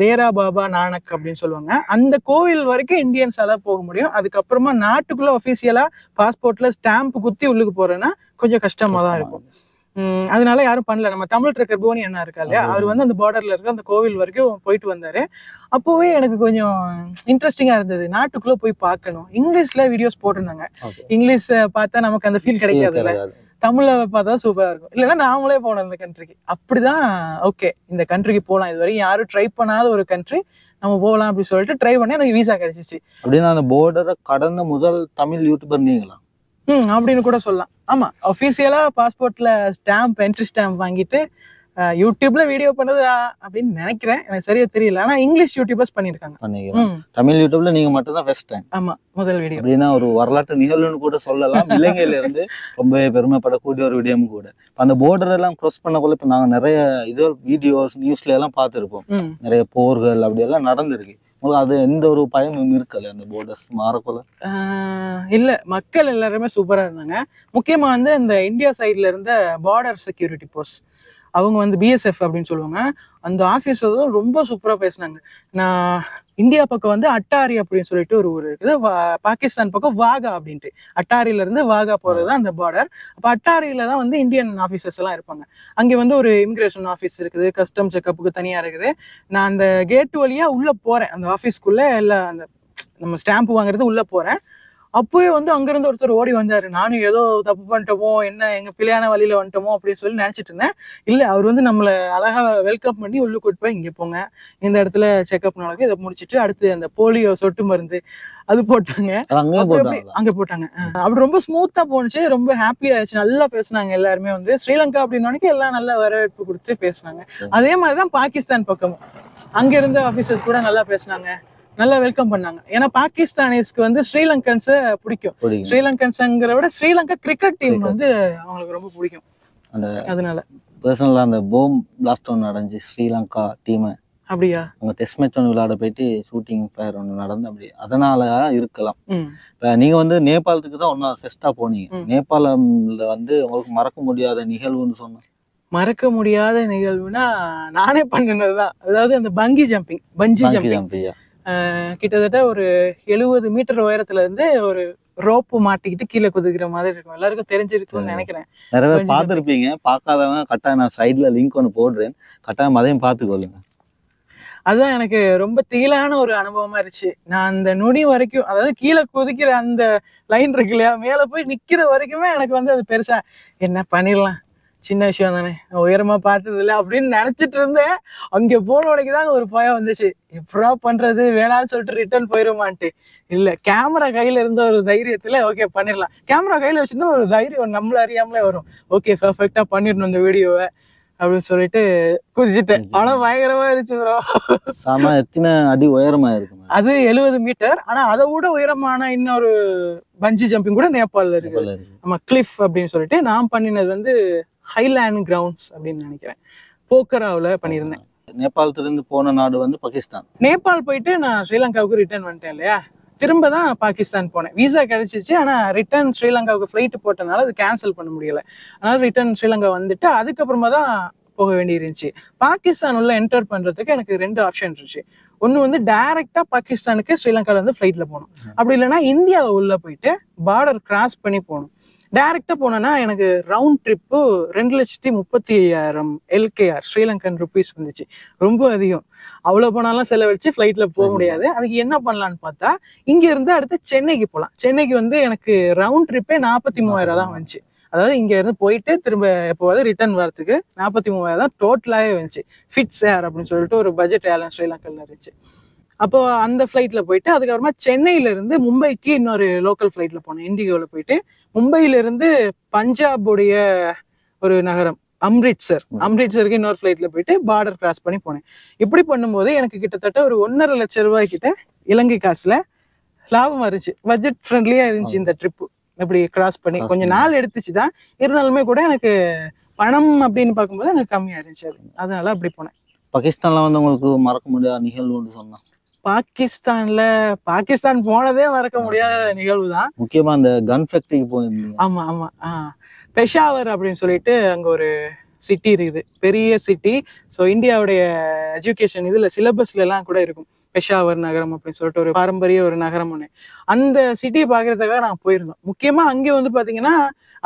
Speaker 2: தேரா பாபா நானக் அப்படின்னு சொல்லுவாங்க. அந்த கோவில் வரைக்கும் இந்தியன்ஸால போக முடியும். அதுக்கப்புறமா நாட்டுக்குள்ள ஒபிஷியலா பாஸ்போர்ட்ல ஸ்டாம்ப் குத்தி உள்ளுக்கு போறேன்னா கொஞ்சம் கஷ்டமா தான் இருக்கும் அதனால யாரும் பண்ணல. நம்ம தமிழ் ட்ரக்கர் போனி அண்ணா இருக்கா இல்லையா. அவர் வந்து அந்த பார்டர்ல இருக்க அந்த கோவில் வரைக்கும் போயிட்டு வந்தாரு. அப்போவே எனக்கு கொஞ்சம் இன்ட்ரெஸ்டிங்கா இருந்தது. நாட்டுக்குள்ள போய் பார்க்கணும். இங்கிலீஷ்ல வீடியோஸ் போட்டிருந்தாங்க. இங்கிலீஷ் பார்த்தா நமக்கு அந்த ஃபீல் கிடைக்காதுல்ல. தமிழ்ல பார்த்தா சூப்பரா இருக்கும். இல்லைன்னா நாமளே போனோம் இந்த கண்ட்ரிக்கு அப்படிதான் ஓகே இந்த கண்ட்ரிக்கு போகலாம் இது வரைக்கும் யாரும் ட்ரை பண்ணாத ஒரு கண்ட்ரி நம்ம போகலாம் அப்படின்னு சொல்லிட்டு ட்ரை பண்ணி எனக்கு வீசா கிடைச்சிச்சு.
Speaker 1: அப்படின்னா அந்த போர்டரை கடந்த முதல் தமிழ் யூடியூபர் நீங்களா?
Speaker 2: ம் அப்படின்னு கூட சொல்லலாம். ஆமா அஃபீஷியலா பாஸ்போர்ட்ல ஸ்டாம்ப் என்ட்ரி ஸ்டாம்ப் வாங்கிட்டு யூடியூப்ல வீடியோ பண்ணது அப்படின்னு நினைக்கிறேன். எனக்கு சரியா தெரியல. ஆனா இங்கிலீஷ் யூடியூபர்ஸ் பண்ணிருக்காங்க
Speaker 1: பண்ணிக்கிறேன்
Speaker 2: ம்.
Speaker 1: தமிழ் யூடியூப்ல நீங்க மட்டும் தான் ஃபர்ஸ்ட் டைம்
Speaker 2: ஆமா முதல் வீடியோ
Speaker 1: அப்படின்னா ஒரு வரலாற்று நிகழ்வுன்னு கூட சொல்லலாம். இலங்கையில இருந்து ரொம்பவே பெருமைப்படக்கூடிய ஒரு விடயம் கூட. அந்த border எல்லாம் க்ரோஸ் பண்ணக்குள்ள இப்ப நாங்க நிறைய இது வீடியோஸ் நியூஸ்ல எல்லாம் பார்த்திருப்போம். நிறைய போர்கள் அப்படி எல்லாம் நடந்திருக்கு. அது எந்த ஒரு பயமும் இருக்கல அந்த போர்டர்ஸ் மாறக்குள்ள
Speaker 2: ஆஹ் இல்ல மக்கள் எல்லாருமே சூப்பரா இருந்தாங்க. முக்கியமா வந்து இந்த இந்தியா சைடுல இருந்த பார்டர் செக்யூரிட்டி போஸ்ட் அவங்க வந்து பிஎஸ்எஃப் அப்படின்னு சொல்லுவாங்க. அந்த ஆஃபீஸர் ரொம்ப சூப்பராக பேசினாங்க. நான் இந்தியா பக்கம் வந்து அட்டாரி அப்படின்னு சொல்லிட்டு ஒரு ஊர் இருக்குது. பாகிஸ்தான் பக்கம் வாகா அப்படின்ட்டு. அட்டாரியிலேருந்து வாகா போறது தான் அந்த பார்டர் அப்போ அட்டாரியில தான் வந்து இந்தியன் ஆஃபீஸர்ஸ் எல்லாம் இருப்பாங்க. அங்கே வந்து ஒரு இமிகிரேஷன் ஆஃபீஸ் இருக்குது. கஸ்டம் செக்கப்புக்கு தனியா இருக்குது. நான் அந்த கேட் வழியா உள்ள போறேன். அந்த ஆஃபீஸ்க்குள்ள எல்லாம் அந்த நம்ம ஸ்டாம்ப் வாங்குறது உள்ள போறேன். அப்போவே வந்து அங்கிருந்து ஒருத்தர் ஓடி வந்தாரு. நானும் ஏதோ தப்பு பண்ணிட்டோமோ என்ன எங்க பிள்ளையான வழியில வந்துட்டோமோ அப்படின்னு சொல்லி நினைச்சிட்டு இருந்தேன். இல்ல அவர் வந்து நம்மள அழகா வெல்கம் பண்ணி உள்ள கூட்டு போய் இங்க போங்க. இந்த இடத்துல செக்அப் நடக்கும். இதை முடிச்சிட்டு அடுத்து அந்த போலியோ சொட்டு மருந்து அது போட்டாங்க. அங்க போட்டாங்க. அப்படி ரொம்ப ஸ்மூத்தா போனுச்சு ரொம்ப ஹாப்பியா ஆயிடுச்சு. நல்லா பேசுனாங்க எல்லாருமே வந்து. ஸ்ரீலங்கா அப்படின்னு எல்லாம் நல்ல வரவேற்பு கொடுத்து பேசுனாங்க. அதே மாதிரிதான் பாகிஸ்தான் பக்கமும். அங்க இருந்த ஆபீசர்ஸ் கூட நல்லா பேசுனாங்க. நல்லா வெல்கம் பண்ணாங்க. ஏன்னா பாகிஸ்தானிஸ்க்கு வந்து ஸ்ரீலங்கன்ஸ பிடிக்கும். ஸ்ரீலங்கன்ஸ்ங்கிற விட ஸ்ரீலங்கா கிரிக்கெட் டீம். வந்து அவங்களுக்கு ரொம்ப பிடிக்கும்.
Speaker 1: அந்த
Speaker 2: அதனால.
Speaker 1: பர்சனலா அந்த போம் பிளாஸ்ட் ஒன்று நடந்துச்சு ஸ்ரீலங்கா டீம்
Speaker 2: அப்படியா?
Speaker 1: அவங்க டெஸ்ட் மேட்ச் ஒன்று விளையாட போயிட்டு ஷூட்டிங் ஃபயர் ஒன்று நடந்து அப்படி அதனால இருக்கலாம். இப்போ நீங்க வந்து நேபாளத்துக்கு தான் ஒன்றா ஃபெஸ்ட்டாக போனீங்க. நேபாளம்ல வந்து உங்களுக்கு மறக்க முடியாத நிகழ்வுன்னு சொன்னேன்
Speaker 2: மறக்க முடியாத நிகழ்வுனா நானே பண்ணினதுதான். அதாவது அந்த பங்கி ஜம்பிங் பஞ்சி ஜம்பிங் கிட்டத்தட்ட ஒரு எழுபது மீட்டர் உயரத்துல இருந்து ஒரு ரோப்பு மாட்டிக்கிட்டு கீழே குதிக்கிற மாதிரி இருக்கும். எல்லாருக்கும் தெரிஞ்சிருக்கும்னு
Speaker 1: சரி.
Speaker 2: நினைக்கிறேன்.
Speaker 1: நிறைய பேர் பார்த்துருப்பீங்க. பார்க்காதவங்க கட்டாயம் நான் சைடில் லிங்க் ஒன்று போடுறேன். கட்டாயம் அதையும் பார்த்துக்கொள்ளுங்க.
Speaker 2: அதுதான் எனக்கு ரொம்ப தீலான ஒரு அனுபவமா இருந்துச்சு. நான் அந்த நொடி வரைக்கும் அதாவது கீழே குதிக்கிற அந்த லைன் இருக்கு இல்லையா மேல போய் நிக்கிற வரைக்குமே எனக்கு வந்து அது பெருசா என்ன பண்ணிடலாம்? சின்ன விஷயம் தானே? நான் உயரமா பார்த்தது இல்லை அப்படின்னு நினைச்சிட்டு இருந்தேன். அங்க போன உடனே தான் ஒரு பயம் வந்துச்சு. எப்படா பண்றது? வேணாம்னு சொல்லிட்டு ரிட்டர்ன் போயிருமான்ட்டு. இல்ல கேமரா கையில இருந்த ஒரு தைரியத்துல ஓகே பண்ணிடலாம் கேமரா கையில வச்சிருந்தா ஒரு தைரியம் நம்மள அறியாமலே வரும். ஓகே பெர்ஃபெக்டா பண்ணிடணும் இந்த வீடியோவை அப்படின்னு சொல்லிட்டு குதிச்சுட்டேன். ஆனா பயங்கரமா இருந்துச்சு ப்ரோ
Speaker 1: சாம எத்தனை அடி உயரமா இருக்குங்க
Speaker 2: அது எழுபது மீட்டர். ஆனா அதை விட உயரமான இன்னொரு பஞ்சி ஜம்பிங் கூட நேபாள்ல இருக்கு.
Speaker 1: இருக்கு.
Speaker 2: நம்ம கிளிஃப் அப்படின்னு சொல்லிட்டு நான் பண்ணினது வந்து ஹைலேண்ட் கிரவுண்ட்ஸ் அப்படின்னு நினைக்கிறேன். போக்கராவில் பண்ணியிருந்தேன்.
Speaker 1: நேபாளத்துல இருந்து போன நாடு வந்து பாகிஸ்தான்.
Speaker 2: நேபாள் போயிட்டு நான் ஸ்ரீலங்காவுக்கு ரிட்டர்ன் வந்துட்டேன் இல்லையா? திரும்ப தான் பாகிஸ்தான் போனேன். விசா கிடைச்சிச்சு ஆனா ரிட்டர்ன் ஸ்ரீலங்காவுக்கு ஃப்ளைட் போட்டனால அது கேன்சல் பண்ண முடியல. அதனால ரிட்டர்ன் ஸ்ரீலங்கா வந்துட்டு அதுக்கப்புறமா தான் போக வேண்டி இருந்துச்சு பாகிஸ்தான் உள்ள என்டர் பண்றதுக்கு எனக்கு ரெண்டு ஆப்ஷன் இருந்துச்சு. ஒன்னு வந்து டைரக்டா பாகிஸ்தானுக்கு ஸ்ரீலங்கால இருந்து ஃப்ளைட்ல போகணும். அப்படி இல்லைன்னா இந்தியாவை உள்ள போயிட்டு பார்டர் கிராஸ் பண்ணி போகணும். டைரக்டா போனேன்னா எனக்கு ரவுண்ட் ட்ரிப்பு ரெண்டு லட்சத்தி முப்பத்தி ஐயாயிரம் எல்கேஆர் ஸ்ரீலங்கன் ருபீஸ் வந்துச்சு. ரொம்ப அதிகம். அவ்வளவு போனாலும் செலவழிச்சு ஃப்ளைட்ல போக முடியாது. அதுக்கு என்ன பண்ணலாம்னு பார்த்தா இங்க இருந்து அடுத்து சென்னைக்கு போகலாம் சென்னைக்கு வந்து எனக்கு ரவுண்ட் ட்ரிப்பே நாற்பத்தி மூவாயிரம் தான் வந்துச்சு. அதாவது இங்க இருந்து போயிட்டு திரும்ப எப்போவாது ரிட்டர்ன் வரதுக்கு நாற்பத்தி மூவாயிரம் தான் டோட்டலாவே வந்துச்சு. ஃபிட்ஸ் ஏர் அப்படின்னு சொல்லிட்டு ஒரு பட்ஜெட் ஏர்லைன் ஸ்ரீலங்கன்ல இருந்துச்சு. அப்போ அந்த ஃப்ளைட்ல போயிட்டு அதுக்கப்புறமா சென்னையில இருந்து மும்பைக்கு இன்னொரு லோக்கல் ஃப்ளைட்ல போனேன் இண்டிகோல போயிட்டு. மும்பையில இருந்து பஞ்சாபுடைய ஒரு நகரம் அம்ரிட்சர். அம்ரிட்சருக்கு இன்னொரு ஃப்ளைட்ல போயிட்டு பார்டர் கிராஸ் பண்ணி போனேன். இப்படி பண்ணும்போது எனக்கு கிட்டத்தட்ட ஒரு ஒன்னரை லட்சம் ரூபாய் கிட்ட இலங்கை காசுல லாபம் இருந்துச்சு. பட்ஜெட் ஃப்ரெண்ட்லியா இருந்துச்சு இந்த ட்ரிப் இப்படி கிராஸ் பண்ணி கொஞ்சம். நாள் எடுத்துச்சு தான். இருந்தாலுமே கூட எனக்கு பணம் அப்படின்னு பார்க்கும்போது எனக்கு கம்மியா இருந்துச்சு அது. அதனால அப்படி போனேன்.
Speaker 1: பாகிஸ்தான்ல வந்து உங்களுக்கு மறக்க முடியாத நிகழ்வுன்னு சொன்னா.
Speaker 2: பாகிஸ்தான்ல பாகிஸ்தான் போனதே மறக்க முடியாத நிகழ்வு தான்
Speaker 1: முக்கியமா அந்த கன் ஃபேக்டரிக்கு போயிருந்தீங்க.
Speaker 2: ஆமா ஆமா ஆ. பெஷாவர் அப்படின்னு சொல்லிட்டு அங்க ஒரு சிட்டி இருக்குது. பெரிய சிட்டி ஸோ இந்தியாவுடைய எஜுகேஷன் இதுல சிலபஸ்ல எல்லாம் கூட இருக்கும். பெஷாவர் நகரம் அப்படின்னு சொல்லிட்டு ஒரு பாரம்பரிய ஒரு நகரம் ஒன்று அந்த சிட்டியை பார்க்கறதுக்காக நான் போயிருந்தோம். முக்கியமா அங்கே வந்து பாத்தீங்கன்னா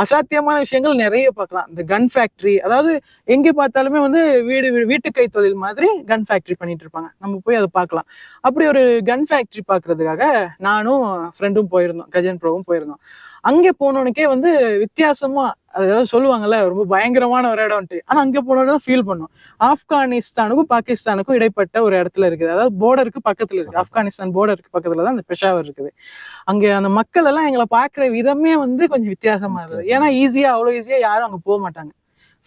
Speaker 2: அசாத்தியமான விஷயங்கள் நிறைய பார்க்கலாம். இந்த கன் ஃபேக்ட்ரி அதாவது எங்கே பார்த்தாலுமே வந்து வீடு வீட்டு கை தொழில் மாதிரி கன் ஃபேக்ட்ரி பண்ணிட்டு இருப்பாங்க. நம்ம போய் அதை பார்க்கலாம். அப்படி ஒரு கன் ஃபேக்ட்ரி பார்க்கறதுக்காக நானும் ஃப்ரெண்டும் போயிருந்தோம். கஜன் ப்ரோவும் போயிருந்தோம். அங்கே போனோனுக்கே வந்து வித்தியாசமா அதாவது சொல்லுவாங்கல்ல ரொம்ப பயங்கரமான ஒரு இடம்ட்டு ஆனா அங்க தான் ஃபீல் பண்ணோம். ஆப்கானிஸ்தானுக்கும் பாகிஸ்தானுக்கும் இடைப்பட்ட ஒரு இடத்துல இருக்குது. அதாவது போர்டருக்கு பக்கத்துல இருக்கு. ஆப்கானிஸ்தான் போர்டருக்கு பக்கத்துல தான் அந்த பெஷாவர் இருக்குது. அங்க அந்த மக்கள் எல்லாம் எங்களை பாக்குற விதமே வந்து கொஞ்சம் வித்தியாசமா இருந்தது. ஏன்னா ஈஸியா அவ்வளவு ஈஸியா யாரும் அங்க போக மாட்டாங்க.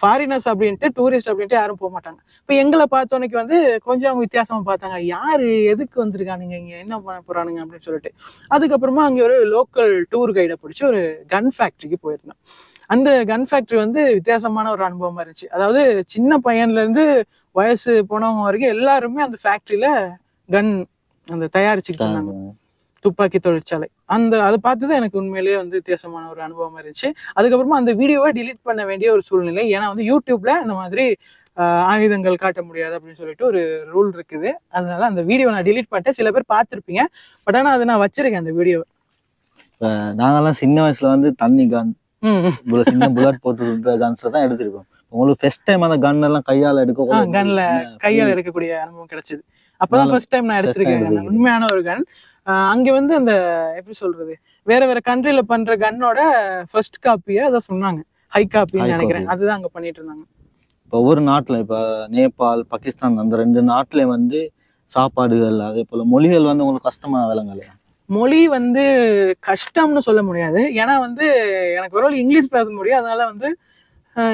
Speaker 2: ஃபாரினர்ஸ் அப்படின்ட்டு டூரிஸ்ட் அப்படின்ட்டு யாரும் போக மாட்டாங்க. இப்ப எங்களை பார்த்தோன்னைக்கு வந்து கொஞ்சம் அவங்க வித்தியாசமா பார்த்தாங்க. யாரு எதுக்கு வந்திருக்கானுங்க இங்க? என்ன பண்ண போறானுங்க அப்படின்னு சொல்லிட்டு. அதுக்கப்புறமா அங்க ஒரு லோக்கல் டூர் கைடை பிடிச்சி ஒரு கன் ஃபேக்டரிக்கு போயிருந்தோம். அந்த கன் ஃபேக்டரி வந்து வித்தியாசமான ஒரு அனுபவமா இருந்துச்சு. அதாவது சின்ன பையன்ல இருந்து வயசு போனவங்க வரைக்கும் எல்லாருமே அந்த ஃபேக்டரியில கன் அந்த தயாரிச்சுக்கிட்டு இருந்தாங்க. துப்பாக்கி தொழிற்சாலை அந்த அதை பார்த்து தான் எனக்கு உண்மையிலேயே வந்து வித்தியாசமான ஒரு அனுபவமா இருந்துச்சு. அதுக்கப்புறமா அந்த வீடியோவை delete பண்ண வேண்டிய ஒரு சூழ்நிலை. ஏன்னா வந்து யூடியூப்ல இந்த மாதிரி ஆயுதங்கள் காட்ட முடியாது அப்படின்னு சொல்லிட்டு ஒரு ரூல் இருக்குது. அதனால அந்த வீடியோ நான் delete பண்ணிட்டேன். சில பேர் பார்த்திருப்பீங்க. பட் ஆனா அதை நான் வச்சிருக்கேன் அந்த வீடியோ
Speaker 1: நாங்கெல்லாம் சின்ன வயசுல வந்து தண்ணி கன் சின்ன புல்லட் போட்டு இருக்கிற கன்ஸ் தான் எடுத்திருக்கோம். உங்களுக்கு ஃபர்ஸ்ட் டைம் அந்த கன் எல்லாம் கையால எடுக்க
Speaker 2: gunல கையால் எடுக்கக்கூடிய அனுபவம் கிடைச்சது. அப்பதான் ஃபர்ஸ்ட் டைம் நான் எடுத்திருக்கேன். உண்மையான ஒரு கன் அங்க வந்து அந்த எப்படி சொல்றது வேற வேற கண்ட்ரில பண்ற கன்னோட ஃபர்ஸ்ட் காப்பியை அதை சொன்னாங்க. ஹை காப்பின்னு நினைக்கிறேன். அதுதான் அங்க பண்ணிட்டு இருந்தாங்க.
Speaker 1: இப்போ ஒவ்வொரு நாட்டுல இப்ப நேபாள் பாகிஸ்தான் அந்த ரெண்டு நாட்டுலயும் வந்து சாப்பாடுகள் அதே போல மொழிகள் வந்து உங்களுக்கு கஷ்டமா விளங்கலையா?
Speaker 2: மொழி வந்து கஷ்டம்னு சொல்ல முடியாது. ஏன்னா வந்து எனக்கு ஒரு இங்கிலீஷ் பேச முடியும். அதனால வந்து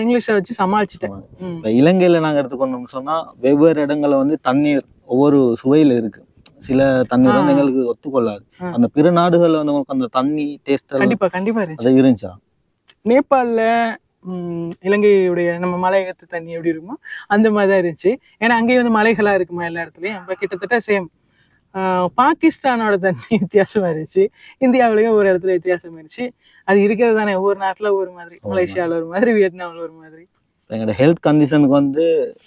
Speaker 2: இங்கிலீஷை வச்சு சமாளிச்சுட்டேன்.
Speaker 1: இப்ப இலங்கையில நாங்க எடுத்துக்கொண்டோம்னு சொன்னா வெவ்வேறு இடங்கள்ல வந்து தண்ணீர் ஒவ்வொரு சுவையில இருக்கு. சில தண்ணீர் வந்து. எங்களுக்கு ஒத்துக்கொள்ளாது. அந்த பிற நாடுகள்ல வந்து உங்களுக்கு அந்த தண்ணி டேஸ்ட்
Speaker 2: கண்டிப்பா கண்டிப்பா இருந்துச்சு.
Speaker 1: அது இருந்துச்சா?
Speaker 2: நேபாளில் இலங்கையுடைய நம்ம மலையகத்து தண்ணி எப்படி இருக்குமோ அந்த மாதிரி தான் இருந்துச்சு. ஏன்னா அங்கேயும் வந்து மலைகளா இருக்குமா எல்லா இடத்துலயும்? கிட்டத்தட்ட சேம் பாகிஸ்தானோட தண்ணி வித்தியாசமா இருந்துச்சு. இந்தியாவிலயும் ஒரு இடத்துல வித்தியாசம் இருந்துச்சு. அது இருக்கிறது தானே ஒவ்வொரு நாட்டுல ஒரு மாதிரி. மலேசியால ஒரு மாதிரி வியட்நாம்ல ஒரு மாதிரி.
Speaker 1: எங்களோட ஹெல்த் கண்டிஷனுக்கு வந்து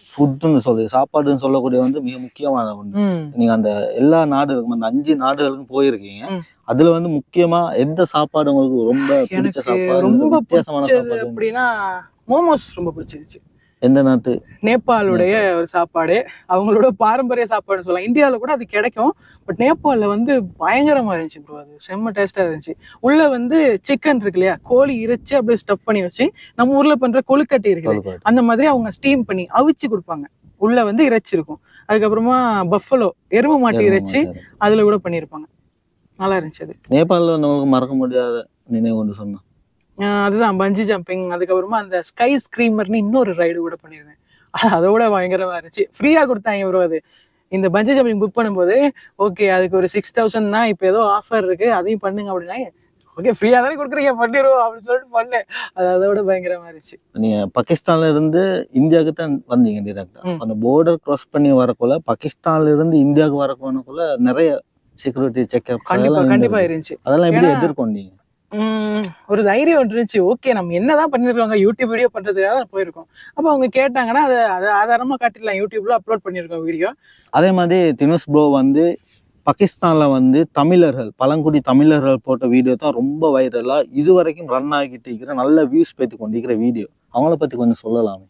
Speaker 1: ஃபுட்டுன்னு சொல்லுது சாப்பாடுன்னு சொல்லக்கூடிய வந்து மிக முக்கியமான ஒன்று நீங்க அந்த எல்லா நாடுகளுக்கும் அந்த அஞ்சு நாடுகளுக்கும் போயிருக்கீங்க. அதுல வந்து முக்கியமா எந்த சாப்பாடு உங்களுக்கு ரொம்ப பிடிச்ச சாப்பாடு
Speaker 2: ரொம்ப
Speaker 1: வித்தியாசமான சாப்பாடு?
Speaker 2: அப்படின்னா மோமோஸ் ரொம்ப பிடிச்சிருச்சு.
Speaker 1: எந்த நாட்டு?
Speaker 2: நேபாளுடைய ஒரு சாப்பாடு. அவங்களோட பாரம்பரிய சாப்பாடுன்னு சொல்லலாம். இந்தியாவில் கூட அது கிடைக்கும். பட் நேபாளில் வந்து பயங்கரமா இருந்துச்சு ப்ரோ அது செம்ம டேஸ்டா இருந்துச்சு. உள்ள வந்து சிக்கன் இருக்கு இல்லையா? கோழி இறைச்சி அப்படியே ஸ்டப் பண்ணி வச்சு நம்ம ஊர்ல பண்ற கொழுக்கட்டை இருக்குது. அந்த மாதிரி அவங்க ஸ்டீம் பண்ணி அவிச்சு கொடுப்பாங்க. உள்ள வந்து இறைச்சி இருக்கும். அதுக்கப்புறமா பஃபலோ எருமை மாட்டு இறைச்சி. அதுல கூட பண்ணியிருப்பாங்க. நல்லா இருந்துச்சு அது.
Speaker 1: நேபாளில் உங்களுக்கு மறக்க முடியாத நினைவு ஒன்று சொன்னா.
Speaker 2: அதுதான் பஞ்சி ஜம்பிங் அதுக்கப்புறமா அந்த ஸ்கை ஸ்க்ரீமர்னு இன்னொரு ரைடு கூட பண்ணியிருந்தேன். அது அதோட பயங்கரமா இருந்துச்சு. ஃப்ரீயா கொடுத்தாங்க ப்ரோ அது. இந்த பஞ்சி ஜம்பிங் புக் பண்ணும்போது ஓகே அதுக்கு ஒரு சிக்ஸ் தௌசண்ட் தான் இப்போ ஏதோ ஆஃபர் இருக்கு அதையும் பண்ணுங்க அப்படின்னா ஓகே ஃப்ரீயா தானே கொடுக்குறீங்க பண்ணிடுவோம் அப்படின்னு சொல்லிட்டு பண்ணேன். அது அதோட பயங்கரமா இருந்துச்சு.
Speaker 1: நீங்க பாகிஸ்தான்ல இருந்து இந்தியாவுக்கு தான் வந்தீங்க டிரெக்டா. அந்த பார்டர் கிராஸ் பண்ணி வரக்குள்ள பாகிஸ்தான்ல இருந்து இந்தியாவுக்கு வரக்குள்ள நிறைய செக்யூரிட்டி செக்அப்
Speaker 2: கண்டிப்பா கண்டிப்பா இருந்துச்சு.
Speaker 1: அதெல்லாம் எப்படி எதிர்கொண்டீங்க?
Speaker 2: ஒரு தைரியம் இருந்துச்சு. ஓகே நம்ம என்னதான் பண்ணிருக்காங்க யூடியூப் வீடியோ பண்றதுக்காக தான் போயிருக்கோம். அப்போ அவங்க கேட்டாங்கன்னா அதை அதை ஆதாரமா காட்டிடலாம். யூடியூப்ல அப்லோட் பண்ணிருக்கோம் வீடியோ
Speaker 1: அதே மாதிரி தினுஷ் ப்ரோ வந்து பாகிஸ்தான்ல வந்து தமிழர்கள் பழங்குடி தமிழர்கள் போட்ட வீடியோ தான் ரொம்ப வைரலா இது வரைக்கும் ரன் ஆகிட்டு இருக்கிற நல்ல வியூஸ் பெற்று கொண்டிருக்கிற வீடியோ அவங்கள பத்தி கொஞ்சம் சொல்லலாமே.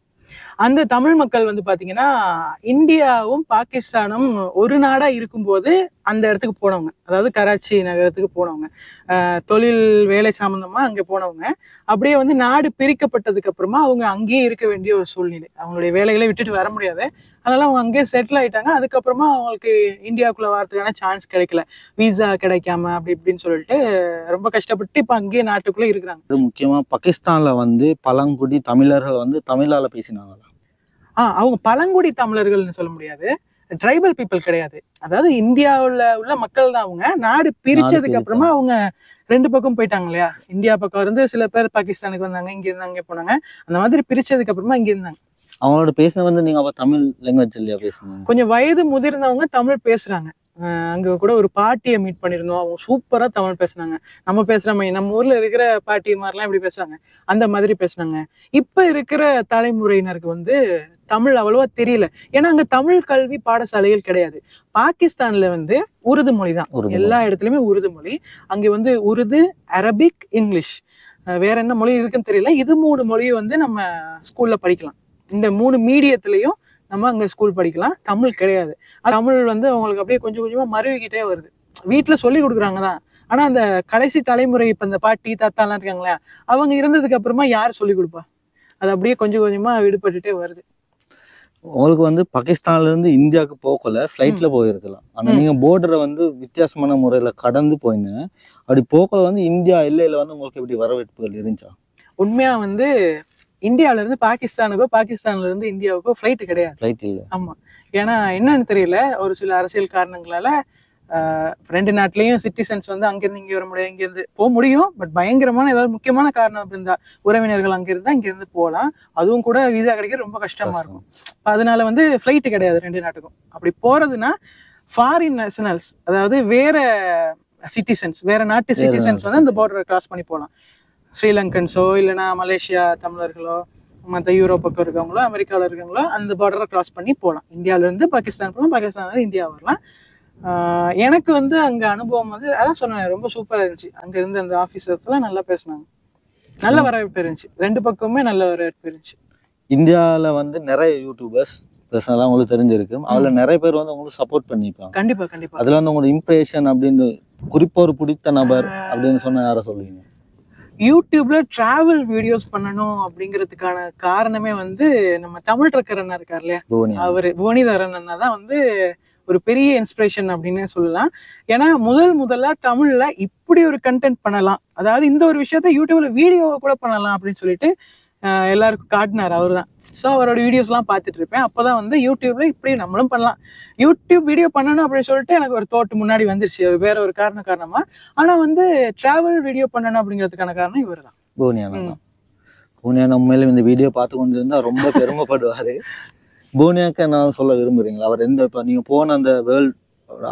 Speaker 2: அந்த தமிழ் மக்கள் வந்து பாத்தீங்கன்னா இந்தியாவும் பாகிஸ்தானும் ஒரு நாடா இருக்கும்போது அந்த இடத்துக்கு போனவங்க. அதாவது கராச்சி நகரத்துக்கு போனவங்க. தொழில் வேலை சம்பந்தமா அங்க போனவங்க. அப்படியே வந்து நாடு பிரிக்கப்பட்டதுக்கு அப்புறமா அவங்க அங்கேயே இருக்க வேண்டிய ஒரு சூழ்நிலை. அவங்களுடைய வேலைகளை விட்டுட்டு வர முடியாது. அதனால அவங்க அங்கேயே செட்டில் ஆயிட்டாங்க. அதுக்கப்புறமா அவங்களுக்கு இந்தியாவுக்குள்ள வரதுக்கான சான்ஸ் கிடைக்கல. விசா கிடைக்காம அப்படி இப்படின்னு சொல்லிட்டு ரொம்ப கஷ்டப்பட்டு இப்ப அங்கேயே நாட்டுக்குள்ள இருக்கிறாங்க.
Speaker 1: முக்கியமாக முக்கியமா பாகிஸ்தான்ல வந்து பழங்குடி தமிழர்கள் வந்து தமிழால பேசினாங்களா
Speaker 2: ஆஹ் அவங்க பழங்குடி தமிழர்கள்னு சொல்ல முடியாது. ட்ரைபல் பீப்புள் கிடையாது. அதாவது இந்தியாவுல உள்ள மக்கள் தான் அவங்க. நாடு பிரிச்சதுக்கு அப்புறமா அவங்க ரெண்டு பக்கம் போயிட்டாங்க இல்லையா? இந்தியா பக்கம் இருந்து சில பேர் பாகிஸ்தானுக்கு வந்தாங்க இங்க இருந்து அங்கே போனாங்க. அந்த மாதிரி பிரிச்சதுக்கு அப்புறமா இங்க இருந்தாங்க.
Speaker 1: அவங்களோட பேசின வந்து நீங்க தமிழ் லாங்குவேஜ் இல்லையா பேசுனீங்க
Speaker 2: கொஞ்சம் வயது முதிர்ந்தவங்க தமிழ் பேசுறாங்க. அங்க கூட ஒரு பாட்டியை மீட் பண்ணிருந்தோம். அவங்க சூப்பரா தமிழ் பேசுனாங்க. நம்ம பேசுற மாதிரி நம்ம ஊர்ல இருக்கிற பாட்டி மாதிரிலாம் இப்படி பேசுறாங்க. அந்த மாதிரி பேசுனாங்க. இப்ப இருக்கிற தலைமுறையினருக்கு வந்து தமிழ் அவ்வளவா தெரியல. ஏன்னா அங்க தமிழ் கல்வி பாடசாலைகள் கிடையாது. பாகிஸ்தான்ல வந்து உருது மொழி தான். எல்லா இடத்துலயுமே உருது மொழி. அங்க வந்து உருது அரபிக் இங்கிலீஷ். வேற என்ன மொழி இருக்குன்னு தெரியல. இது மூணு மொழியை வந்து நம்ம ஸ்கூல்ல படிக்கலாம். இந்த மூணு மீடியத்திலையும் நம்ம அங்க ஸ்கூல் படிக்கலாம். தமிழ் கிடையாது. தமிழ் வந்து அவங்களுக்கு அப்படியே கொஞ்சம் கொஞ்சமா மருவிக்கிட்டே வருது. வீட்டுல சொல்லி கொடுக்குறாங்க தான் ஆனா அந்த கடைசி தலைமுறை இப்ப இந்த பாட்டி தாத்தா எல்லாம் இருக்காங்களே அவங்க இருந்ததுக்கு அப்புறமா யார் சொல்லி கொடுப்பா? அது அப்படியே கொஞ்சம் கொஞ்சமா விடுபட்டுட்டே வருது.
Speaker 1: உங்களுக்கு வந்து பாகிஸ்தான்ல இருந்து இந்தியாவுக்கு போகல ஃப்ளைட்ல போயிருக்கலாம். ஆனா. நீங்க போர்டரை வந்து வித்தியாசமான முறையில கடந்து போயின்னு அப்படி போகல வந்து இந்தியா எல்லையில வந்து உங்களுக்கு எப்படி வரவேற்புகள் இருந்துச்சா?
Speaker 2: உண்மையா வந்து இந்தியால இருந்து பாகிஸ்தானுக்கோ பாகிஸ்தான்ல இருந்து இந்தியாவுக்கோ ஃபிளைட் கிடையாது.
Speaker 1: ஃப்ளைட் இல்ல.
Speaker 2: ஆமா. ஏன்னா என்னன்னு தெரியல ஒரு சில அரசியல் காரணங்களால ரெண்டு நாட்டிலையும் சிட்டிசன்ஸ் வந்து அங்கிருந்து இங்க வர முடியாது இங்க இருந்து போக முடியும். பட் பயங்கரமான ஏதாவது முக்கியமான காரணம் இருந்தா உறவினர்கள் அங்க இருந்தா இங்க இருந்து போகலாம் அதுவும் கூட விசா கிடைக்க ரொம்ப கஷ்டமா இருக்கும். அதனால வந்து ஃபிளைட் கிடையாது ரெண்டு நாட்டுக்கும். அப்படி போறதுன்னா ஃபாரின் நேஷனல்ஸ் அதாவது வேற சிட்டிசன்ஸ் வேற நாட்டு சிட்டிசன்ஸ் வந்து அந்த. பார்டரை கிராஸ் பண்ணி போகலாம் ஸ்ரீலங்கன்ஸோ இல்லைன்னா மலேசியா தமிழர்களோ மற்ற யூரோப் பக்கம் இருக்கவங்களோ அமெரிக்காவில் இருக்கவங்களோ அந்த பார்டரை கிராஸ் பண்ணி போகலாம் இந்தியால இருந்து பாகிஸ்தான் போகலாம் பாகிஸ்தான்ல இருந்து இந்தியா வரலாம். எனக்கு வந்து அங்க அனுபவம் வந்து அதான் சொன்னேன் ரொம்ப சூப்பரா இருந்துச்சு. அங்க இருந்து அந்த ஆபீசர்ஸ்லாம் நல்லா பேசினாங்க. நல்ல வரவேற்பு இருந்துச்சு. ரெண்டு பக்கமுமே நல்ல வரவேற்பு இருந்துச்சு.
Speaker 1: இந்தியால வந்து நிறைய யூடியூபர்ஸ் பர்சனலாக உங்களுக்கு தெரிஞ்சிருக்கும். அதுல நிறைய பேர் வந்து உங்களுக்கு சப்போர்ட் பண்ணிருக்காங்க
Speaker 2: கண்டிப்பா கண்டிப்பா.
Speaker 1: அதுல வந்து உங்களோட இம்ப்ரெஷன் அப்படின்னு குறிப்பா ஒரு பிடித்த நபர் அப்படின்னு சொன்னா யாரை சொல்லுவீங்க?
Speaker 2: யூடியூப்ல டிராவல் வீடியோஸ் பண்ணணும் அப்படிங்கிறதுக்கான காரணமே வந்து நம்ம தமிழ் ட்ரக்கர் அண்ணா இருக்கார் இல்லையா? அவரு புவனிதரன் அண்ணா தான் வந்து ஒரு பெரிய இன்ஸ்பிரேஷன் அப்படின்னே சொல்லலாம். ஏன்னா முதல் முதல்ல தமிழ்ல இப்படி ஒரு கண்டென்ட் பண்ணலாம். அதாவது இந்த ஒரு விஷயத்த யூடியூப்ல வீடியோவை கூட பண்ணலாம் அப்படின்னு சொல்லிட்டு எல்லாருக்கும் காட்டினார் அவர் தான் ஸோ அவரோட வீடியோஸ்லாம் பார்த்துட்டு இருப்பேன். அப்போதான் வந்து யூடியூப்ல இப்படி நம்மளும் பண்ணலாம். யூடியூப் வீடியோ பண்ணணும் அப்படின்னு சொல்லிட்டு எனக்கு ஒரு தோட்டு முன்னாடி வந்துருச்சு. வேற ஒரு காரண காரணமா? ஆனா வந்து டிராவல் வீடியோ பண்ணணும் அப்படிங்கிறதுக்கான காரணம் இவர் தான்.
Speaker 1: பூனியா பூனியா உண்மையிலும் இந்த வீடியோ பார்த்து கொண்டு இருந்தா ரொம்ப பெருமைப்படுவாரு. பூனியாக்கு என்ன சொல்ல விரும்புறீங்களா? அவர் எந்த இப்போ நீங்க போன அந்த வேர்ல்ட்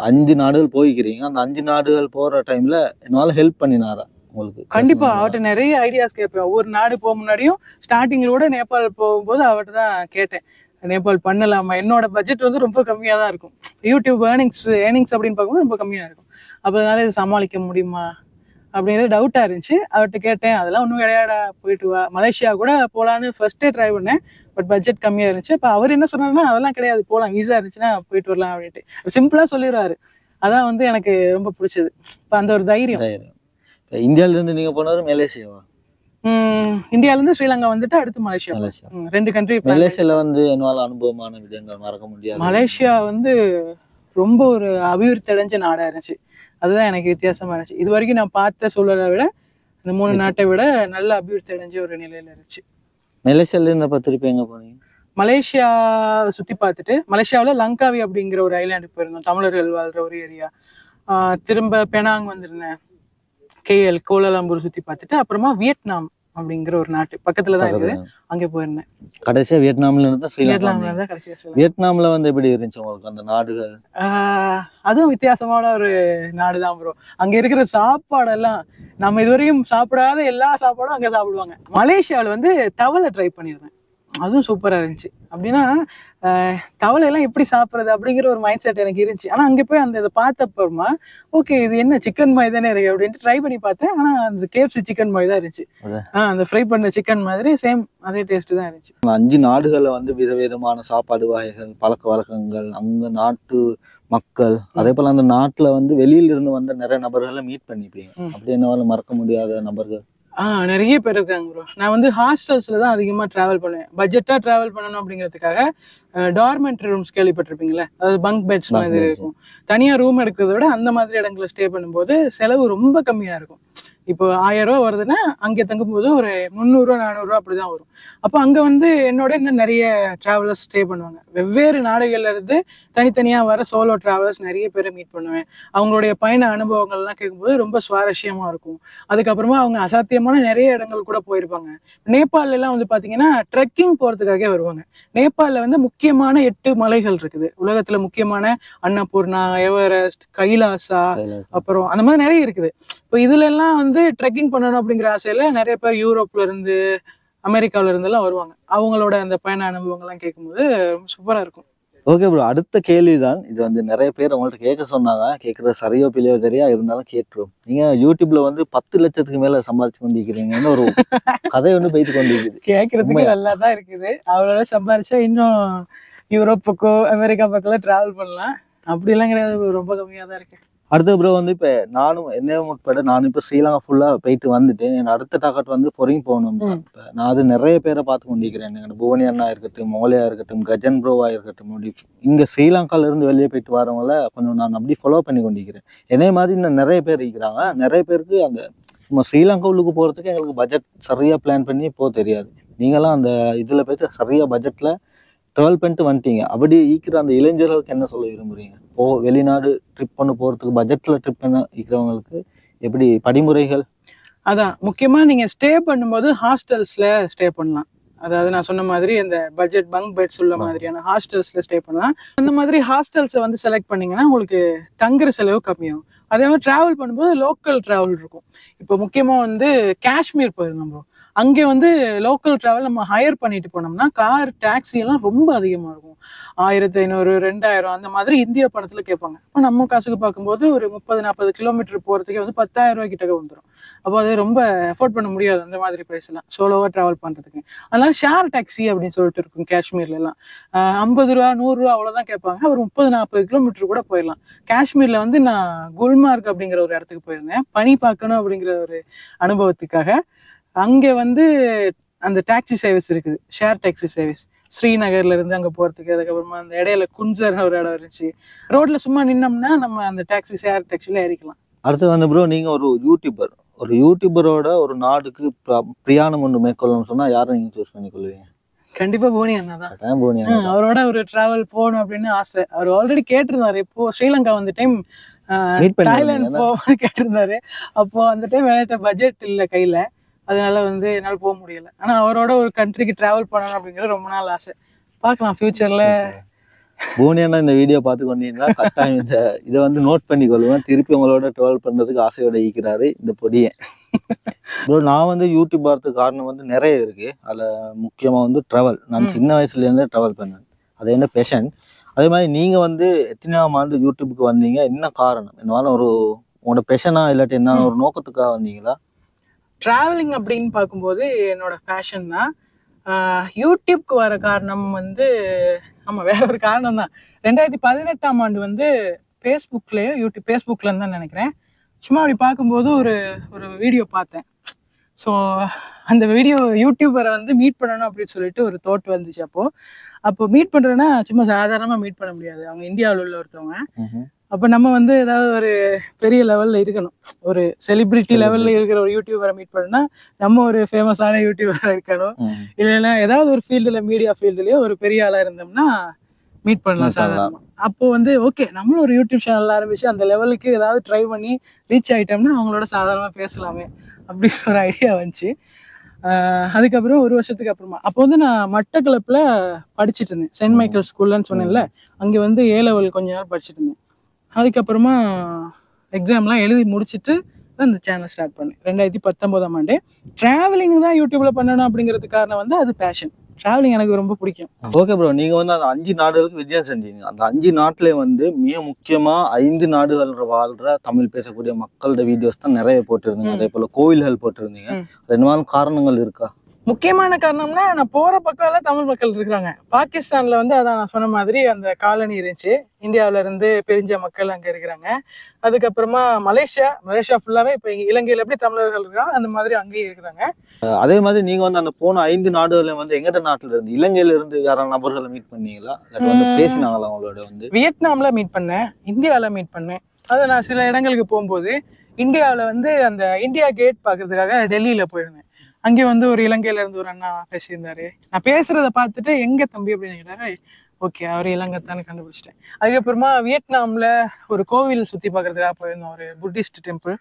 Speaker 1: அஞ்சு நாடுகள் போய்க்கிறீங்க. அந்த அஞ்சு நாடுகள் போற டைம்ல என்னால ஹெல்ப் பண்ணினாரா? உங்களுக்கு
Speaker 2: கண்டிப்பா? அவர்கிட்ட நிறைய ஐடியாஸ் கேட்பேன். ஒவ்வொரு நாடு போக முன்னாடியும் ஸ்டார்டிங்ல கூட நேபாள் போகும்போது அவர்கிட்ட தான் கேட்டேன். நேபாள் பண்ணலாமா? என்னோட பட்ஜெட் வந்து ரொம்ப கம்மியா தான் இருக்கும். யூடியூப் ஏர்னிங்ஸ் ஏர்னிங்ஸ் அப்படின்னு பார்க்கும்போது ரொம்ப கம்மியா இருக்கும். அப்ப அதனால இது சமாளிக்க முடியுமா? அப்படிங்கிறது டவுட்டா இருந்துச்சு. அவர்கிட்ட கேட்டேன். அதெல்லாம் ஒன்றும் கிடையாடா போயிட்டு வா. மலேசியா கூட போலான்னு ஃபர்ஸ்டே ட்ரை பண்ணேன். பட் பட்ஜெட் கம்மியா இருந்துச்சு. அப்ப அவர் என்ன சொன்னாருன்னா அதெல்லாம் கிடையாது போலாம். வீசா இருந்துச்சுன்னா போயிட்டு வரலாம் அப்படின்ட்டு. சிம்பிளா சொல்லிடுவாரு. அதான் வந்து எனக்கு ரொம்ப பிடிச்சது. இப்ப அந்த ஒரு தைரியம்.
Speaker 1: இந்தியால இருந்து நீங்க போனது மலேசியாவா?
Speaker 2: இருந்து ஸ்ரீலங்கா வந்துட்டு அடுத்து மலேசியா ரெண்டு கண்ட்ரி
Speaker 1: மலேசியால வந்து என்னால அனுபவமான விடயங்கள் மறக்க முடியாது.
Speaker 2: மலேசியா வந்து ரொம்ப ஒரு அபிவிருத்தி அடைஞ்ச நாடா இருந்துச்சு. அதுதான் எனக்கு வித்தியாசமா இருந்துச்சு. இது வரைக்கும் நான் பார்த்த சூழலை விட இந்த மூணு நாட்டை விட நல்ல அபிவிருத்தி அடைஞ்ச ஒரு நிலையில இருந்துச்சு.
Speaker 1: மலேசியால இருந்து திருப்பி எங்க போனீங்க?
Speaker 2: மலேசியா சுத்தி பார்த்துட்டு மலேசியாவுல லங்காவி அப்படிங்கிற ஒரு ஐலாண்டுக்கு போயிருந்தோம். தமிழர்கள் வாழ்ற ஒரு ஏரியா திரும்ப பெனாங் வந்திருந்தேன். கேஎல் கோலாலம்பூர் சுத்தி பார்த்துட்டு அப்புறமா வியட்நாம் அப்படிங்கிற ஒரு நாட்டு பக்கத்துல தான் இருக்குது. அங்கே போயிருந்தேன்.
Speaker 1: கடைசியா வியட்நாம்ல இருந்து தான்
Speaker 2: வியட்நாம்ல. தான் கடைசியா
Speaker 1: வியட்நாம்ல வந்து எப்படி இருந்துச்சு உங்களுக்கு அந்த நாடுகள்?
Speaker 2: ஆஹ் அதுவும் வித்தியாசமான ஒரு நாடுதான் ப்ரோ அங்க இருக்கிற சாப்பாடெல்லாம் நம்ம இதுவரையும் சாப்பிடாத எல்லா சாப்பாடும் அங்க சாப்பிடுவாங்க. மலேசியாவில் வந்து தவளை ட்ரை பண்ணியிருந்தேன். அதுவும் சூப்பரா இருந்துச்சு. அப்படின்னா ஆஹ், தவளை எல்லாம் எப்படி சாப்பிடுறது அப்படிங்கிற ஒரு மைண்ட் செட் எனக்கு இருந்துச்சு. ஆனா அங்க போய் அந்த இதை பார்த்தப்பறமா ஓகே இது என்ன சிக்கன் மாதிரி தானே இருக்கு அப்படின்ட்டு ட்ரை பண்ணி பார்த்தேன். ஆனா அந்த கேப்சி சிக்கன் மாதிரி தான் இருந்துச்சு. ஆஹ் அந்த ஃப்ரை பண்ண சிக்கன் மாதிரி சேம் அதே டேஸ்ட் தான் இருந்துச்சு.
Speaker 1: அஞ்சு நாடுகள்ல வந்து விதவிதமான சாப்பாடு வகைகள் பழக்க வழக்கங்கள் அங்க நாட்டு மக்கள் அதே போல அந்த நாட்டுல வந்து வெளியில இருந்து வந்த நிறைய நபர்களை மீட் பண்ணிப்பீங்க. அப்படி என்னவாலும் மறக்க முடியாத நபர்கள்.
Speaker 2: ஆ நிறைய பேர் இருக்காங்க ப்ரோ நான் வந்து ஹாஸ்டல்ஸ்ல தான் அதிகமா டிராவல் பண்ணுவேன். பட்ஜெட்டா டிராவல் பண்ணணும் அப்படிங்கிறதுக்காக டார்மெண்ட்ரி ரூம்ஸ் கேள்விப்பட்டிருப்பீங்களே? அதாவது பங்க் பெட்ஸ் மாதிரி. இருக்கும். தனியா ரூம் எடுக்கிறத விட அந்த மாதிரி இடங்களை ஸ்டே பண்ணும்போது செலவு ரொம்ப கம்மியா இருக்கும். இப்போ ஆயிரம் ரூபா வருதுன்னா அங்கே தங்கும்போது ஒரு முந்நூறுரூவா நானூறுரூவா அப்படிதான் வரும். அப்போ அங்க வந்து என்னோட இன்னும் நிறைய டிராவலர்ஸ் ஸ்டே பண்ணுவாங்க. வெவ்வேறு நாடுகள்ல இருந்து தனித்தனியா வர சோலோ டிராவலர்ஸ் நிறைய பேரை மீட் பண்ணுவேன். அவங்களுடைய பயண அனுபவங்கள்லாம் கேட்கும்போது ரொம்ப சுவாரஸ்யமா இருக்கும். அதுக்கப்புறமா அவங்க அசாத்தியமான நிறைய இடங்கள் கூட போயிருப்பாங்க. நேபாள்ல எல்லாம் வந்து பாத்தீங்கன்னா ட்ரெக்கிங் போறதுக்காகவே வருவாங்க. நேபாள்ல வந்து முக்கியமான எட்டு மலைகள் இருக்குது. உலகத்துல முக்கியமான அன்னபூர்ணா எவரெஸ்ட் கைலாசா அப்புறம் அந்த மாதிரி நிறைய இருக்குது. இப்போ இதுல எல்லாம் வந்து ட்ரெக்கிங் பண்ணணும் அப்படிங்கிற ஆசையில நிறைய பேர் யூரோப்ல இருந்து அமெரிக்கால இருந்து எல்லாம் வருவாங்க. அவங்களோட அந்த பயண அனுபவங்கள்லாம் கேட்கும்போது ரொம்ப சூப்பரா இருக்கும்.
Speaker 1: ஓகே ப்ரோ அடுத்த கேள்விதான். இது வந்து நிறைய பேர் உங்கள்ட்ட கேட்க சொன்னாங்க. கேட்கறது சரியோ பிள்ளையோ தெரியா இருந்தாலும் கேட்டுரும். நீங்க யூடியூப்ல வந்து பத்து லட்சத்துக்கு மேல சம்பாதிச்சு கொண்டிருக்கிறீங்கன்னு ஒரு கதை ஒன்று போயிட்டு கொண்டிருக்குது.
Speaker 2: கேட்கறதுக்கு? நல்லா தான் இருக்குது. அவ்வளோ சம்பாரிச்சா இன்னும் யூரோப் பக்கம் அமெரிக்கா பக்கம்லாம் டிராவல் பண்ணலாம். அப்படிலாம் கிடையாது ரொம்ப கம்மியா தான் இருக்கு
Speaker 1: அடுத்த ப்ரோ வந்து இப்ப நானும் என்ன உட்பட நானும் இப்ப ஸ்ரீலங்கா ஃபுல்லா போயிட்டு வந்துட்டேன். என் அடுத்த டாக்கெட் வந்து பொறியும் போகணும். இப்ப நான் அது நிறைய பேரை பார்த்து கொண்டிருக்கிறேன். எங்க புவனி அண்ணா இருக்கட்டும் மோலையா இருக்கட்டும் கஜன் ப்ரோவா இருக்கட்டும் அப்படி இங்க ஸ்ரீலங்கால இருந்து வெளியே போயிட்டு வரவங்கள கொஞ்சம் நான் அப்படி ஃபாலோ பண்ணி கொண்டிருக்கிறேன். என்னை மாதிரி இன்னும் நிறைய பேர் இருக்கிறாங்க. நிறைய பேருக்கு அந்த சும்மா ஸ்ரீலங்கா உள்ளுக்கு போறதுக்கு எங்களுக்கு பட்ஜெட் சரியா பிளான் பண்ணி போக தெரியாது. நீங்களாம் அந்த இதுல போயிட்டு சரியா பட்ஜெட்ல ட்ராவல் பண்ணிட்டு வந்துட்டீங்க. அப்படி ஈக்கிற அந்த இளைஞர்களுக்கு என்ன சொல்ல விரும்புறீங்க? போ வெளிநாடு ட்ரிப் பண்ண போறதுக்கு பட்ஜெட்ல ட்ரிப் பண்ண இருக்கிறவங்களுக்கு எப்படி படிமுறைகள்?
Speaker 2: அதான். முக்கியமா நீங்க ஸ்டே பண்ணும்போது ஹாஸ்டல்ஸ்ல ஸ்டே பண்ணலாம். அதாவது நான் சொன்ன மாதிரி இந்த பட்ஜெட் பங்க் பெட்ஸ் உள்ள. மாதிரியான ஹாஸ்டல்ஸ்ல ஸ்டே பண்ணலாம். அந்த மாதிரி ஹாஸ்டல்ஸை வந்து செலக்ட் பண்ணீங்கன்னா உங்களுக்கு தங்குற செலவு கம்மியாகும். அதே மாதிரி டிராவல் பண்ணும்போது லோக்கல் டிராவல் இருக்கும். இப்போ முக்கியமா வந்து காஷ்மீர் போயிருந்தோம் bro. அங்கே வந்து லோக்கல் ட்ராவல் நம்ம ஹையர் பண்ணிட்டு போனோம்னா கார் டாக்ஸி எல்லாம் ரொம்ப அதிகமாக இருக்கும். ஆயிரத்தி ஐநூறு ரெண்டாயிரம் அந்த மாதிரி இந்திய பணத்தில் கேட்பாங்க. இப்போ நம்ம காசுக்கு பார்க்கும்போது ஒரு முப்பது நாற்பது கிலோமீட்டர் போகிறதுக்கே வந்து பத்தாயிரம் ரூபாய் கிட்டக்க வந்துடும் அப்போ அது ரொம்ப எஃபோர்ட் பண்ண முடியாது அந்த மாதிரி ப்ரைஸ்லாம் எல்லாம் ட்ராவல் பண்ணுறதுக்கு பண்றதுக்கு. அதனால ஷேர் டாக்ஸி அப்படின்னு சொல்லிட்டு இருக்கும் காஷ்மீர்ல எல்லாம். ஐம்பது ரூபா நூறுரூவா அவ்வளோதான் கேட்பாங்க. ஒரு முப்பது நாற்பது கிலோமீட்டர் கூட போயிடலாம். காஷ்மீர்ல வந்து நான் குல்மார்க் அப்படிங்கிற ஒரு இடத்துக்கு போயிருந்தேன். பனி பார்க்கணும் அப்படிங்கிற ஒரு அனுபவத்துக்காக. அங்க வந்து அந்த டாக்ஸி சர்வீஸ் இருக்குது. ஷேர் டாக்ஸி சர்வீஸ் ஸ்ரீநகர்ல இருந்து அங்க போறதுக்கு அதுக்கப்புறமா அந்த இடையில குஞ்சர்னு ஒரு இடம் இருந்துச்சு. ரோட்ல சும்மா நின்னோம்னா நம்ம அந்த டாக்ஸி ஷேர் டாக்ஸில ஏறிக்கலாம்.
Speaker 1: அடுத்து வந்து ப்ரோ நீங்க ஒரு யூடியூபர் ஒரு யூடியூபரோட ஒரு நாடுக்கு பிர- பிரயாணம் ஒன்று மேற்கொள்ளணும்னு சொன்னா யாரை நீங்க சூஸ் பண்ணி கொள்வீங்க
Speaker 2: கண்டிப்பா போனி அண்ணா. தான் அவரோட ஒரு டிராவல் போகணும் அப்படின்னு ஆசை. அவர் ஆல்ரெடி கேட்டிருந்தாரு. இப்போ ஸ்ரீலங்கா வந்து டைம் தாய்லாந்து போக கேட்டிருந்தாரு. அப்போ அந்த டைம் என்கிட்ட பட்ஜெட் இல்ல கையில. அதனால வந்து என்னால போக முடியல. ஆனா அவரோட ஒரு கண்ட்ரிக்கு டிராவல் பண்ணணும் அப்படிங்கிறது ரொம்ப நாள் ஆசை. பார்க்கலாம் ஃபியூச்சர்ல
Speaker 1: பூனியண்ணா இந்த வீடியோ பார்த்து கொண்டீங்கன்னா கட்டாயம் இந்த இதை வந்து நோட் பண்ணி கொள்வேன் திருப்பி உங்களோட ட்ராவல் பண்றதுக்கு ஆசையோட ஈக்கிறாரு இந்த பொடியை. ப்ரோ நான் வந்து யூடியூப் பார்த்து காரணம் வந்து நிறைய இருக்கு. அதுல முக்கியமா வந்து ட்ராவல் நான். சின்ன வயசுல இருந்தே ட்ராவல் பண்ணேன். அது என்ன பேஷன் அதே மாதிரி நீங்க வந்து எத்தனையாம் ஆண்டு யூடியூபுக்கு வந்தீங்க? என்ன காரணம்? என்னால ஒரு உங்களோட பெஷனா இல்லாட்டி என்ன ஒரு நோக்கத்துக்காக வந்தீங்களா?
Speaker 2: ட்ராவலிங் அப்படின்னு பார்க்கும்போது என்னோட ஃபேஷன் தான். யூடியூப்க்கு வர காரணம் வந்து ஆமாம் வேற ஒரு காரணம் தான். ரெண்டாயிரத்தி பதினெட்டாம் ஆண்டு வந்து ஃபேஸ்புக்லேயோ யூடியூப் ஃபேஸ்புக்கில் தான் நினைக்கிறேன். சும்மா அப்படி பார்க்கும்போது ஒரு ஒரு வீடியோ பார்த்தேன். ஸோ அந்த வீடியோ யூடியூபரை வந்து மீட் பண்ணணும் அப்படின்னு சொல்லிட்டு ஒரு தோட் வந்துச்சு அப்போது அப்போ மீட் பண்ணுறேன்னா சும்மா சாதாரணமாக மீட் பண்ண முடியாது. அவங்க இந்தியாவில் உள்ள ஒருத்தவங்க. அப்ப நம்ம வந்து ஏதாவது ஒரு பெரிய லெவல்ல இருக்கணும். ஒரு செலிபிரிட்டி லெவல்ல இருக்கிற ஒரு யூடியூபரை மீட் பண்ணா நம்ம ஒரு ஃபேமஸான யூடியூபரா இருக்கணும். இல்லைன்னா ஏதாவது ஒரு ஃபீல்டுல மீடியா ஃபீல்டுலயோ ஒரு பெரிய ஆளா இருந்தோம்னா மீட் பண்ணலாம்
Speaker 1: Meet பண்ணலாம்.
Speaker 2: சாதாரணமா. அப்போ வந்து ஓகே நம்மளும் ஒரு யூடியூப் சேனல் ஆரம்பிச்சு அந்த லெவலுக்கு ஏதாவது ட்ரை பண்ணி ரீச் ஆயிட்டோம்னா அவங்களோட சாதாரணமா பேசலாமே அப்படி ஒரு ஐடியா வந்துச்சு. அதுக்கப்புறம் ஒரு வருஷத்துக்கு அப்புறமா. அப்போ வந்து நான் மட்டக்களப்புல படிச்சிட்டு இருந்தேன். சென்ட் மைக்கேல் ஸ்கூல்லன்னு சொன்னேன்ல அங்க வந்து ஏ லெவல் கொஞ்ச நாள் படிச்சிட்டு இருந்தேன். அதுக்கப்புறமா எக்ஸாம்லாம் எழுதி முடிச்சிட்டு தான் இந்த சேனல் ஸ்டார்ட் பண்ணேன். ரெண்டாயிரத்தி பத்தொன்பதாம் ஆண்டு. டிராவலிங் தான் யூடியூப்ல பண்ணணும் அப்படிங்கிறது காரணம் வந்து அது பேஷன் டிராவலிங் எனக்கு ரொம்ப பிடிக்கும்.
Speaker 1: ஓகே ப்ரோ நீங்க வந்து அந்த அஞ்சு நாடுகளுக்கு விஜயம் செஞ்சீங்க. அந்த அஞ்சு நாட்டுல வந்து மிக முக்கியமா ஐந்து நாடுகள் வாழ்ற தமிழ் பேசக்கூடிய மக்களோட வீடியோஸ் தான் நிறைய போட்டிருந்தீங்க. அதே போல கோவில்கள் போட்டிருந்தீங்க. ரெண்டு நாள் காரணங்கள் இருக்கா?
Speaker 2: முக்கியமான காரணம்னா நான் போற பக்கம் எல்லாம் தமிழ் மக்கள் இருக்கிறாங்க. பாகிஸ்தான்ல வந்து அதான் நான் சொன்ன மாதிரி அந்த காலனி இருந்துச்சு. இந்தியாவுல இருந்து பிரிஞ்ச மக்கள் அங்க இருக்கிறாங்க. அதுக்கப்புறமா மலேசியா மலேசியா ஃபுல்லாவே இப்ப இலங்கையில எப்படி தமிழர்கள் இருக்காங்க அந்த மாதிரி அங்கேயும் இருக்கிறாங்க.
Speaker 1: அதே மாதிரி நீங்க வந்து அந்த போன ஐந்து நாடுகள்ல வந்து எங்கட நாட்டுல இருந்து இலங்கையில இருந்து யாராவது நபர்களை மீட் பண்ணீங்களா? வந்து. பேசினாங்களா அவங்களோட வந்து?
Speaker 2: வியட்நாம்ல மீட் பண்ணேன். இந்தியாவில் மீட் பண்ணேன். அதை நான் சில இடங்களுக்கு போகும்போது இந்தியாவில் வந்து அந்த இந்தியா கேட் பார்க்கறதுக்காக டெல்லியில போயிருந்தேன். அங்கே வந்து ஒரு இலங்கையில இருந்து ஒரு அண்ணா பேசியிருந்தாரு நான் பேசுறத பார்த்துட்டு எங்க தம்பி அப்படின்னு கேட்டாரு. ஓகே அவர் இலங்கைத்தானே கண்டுபிடிச்சிட்டேன். அதுக்கப்புறமா வியட்நாம்ல ஒரு கோவில் சுத்தி பார்க்கறதுக்காக போயிருந்தோம் ஒரு புத்திஸ்ட் டெம்பிள்.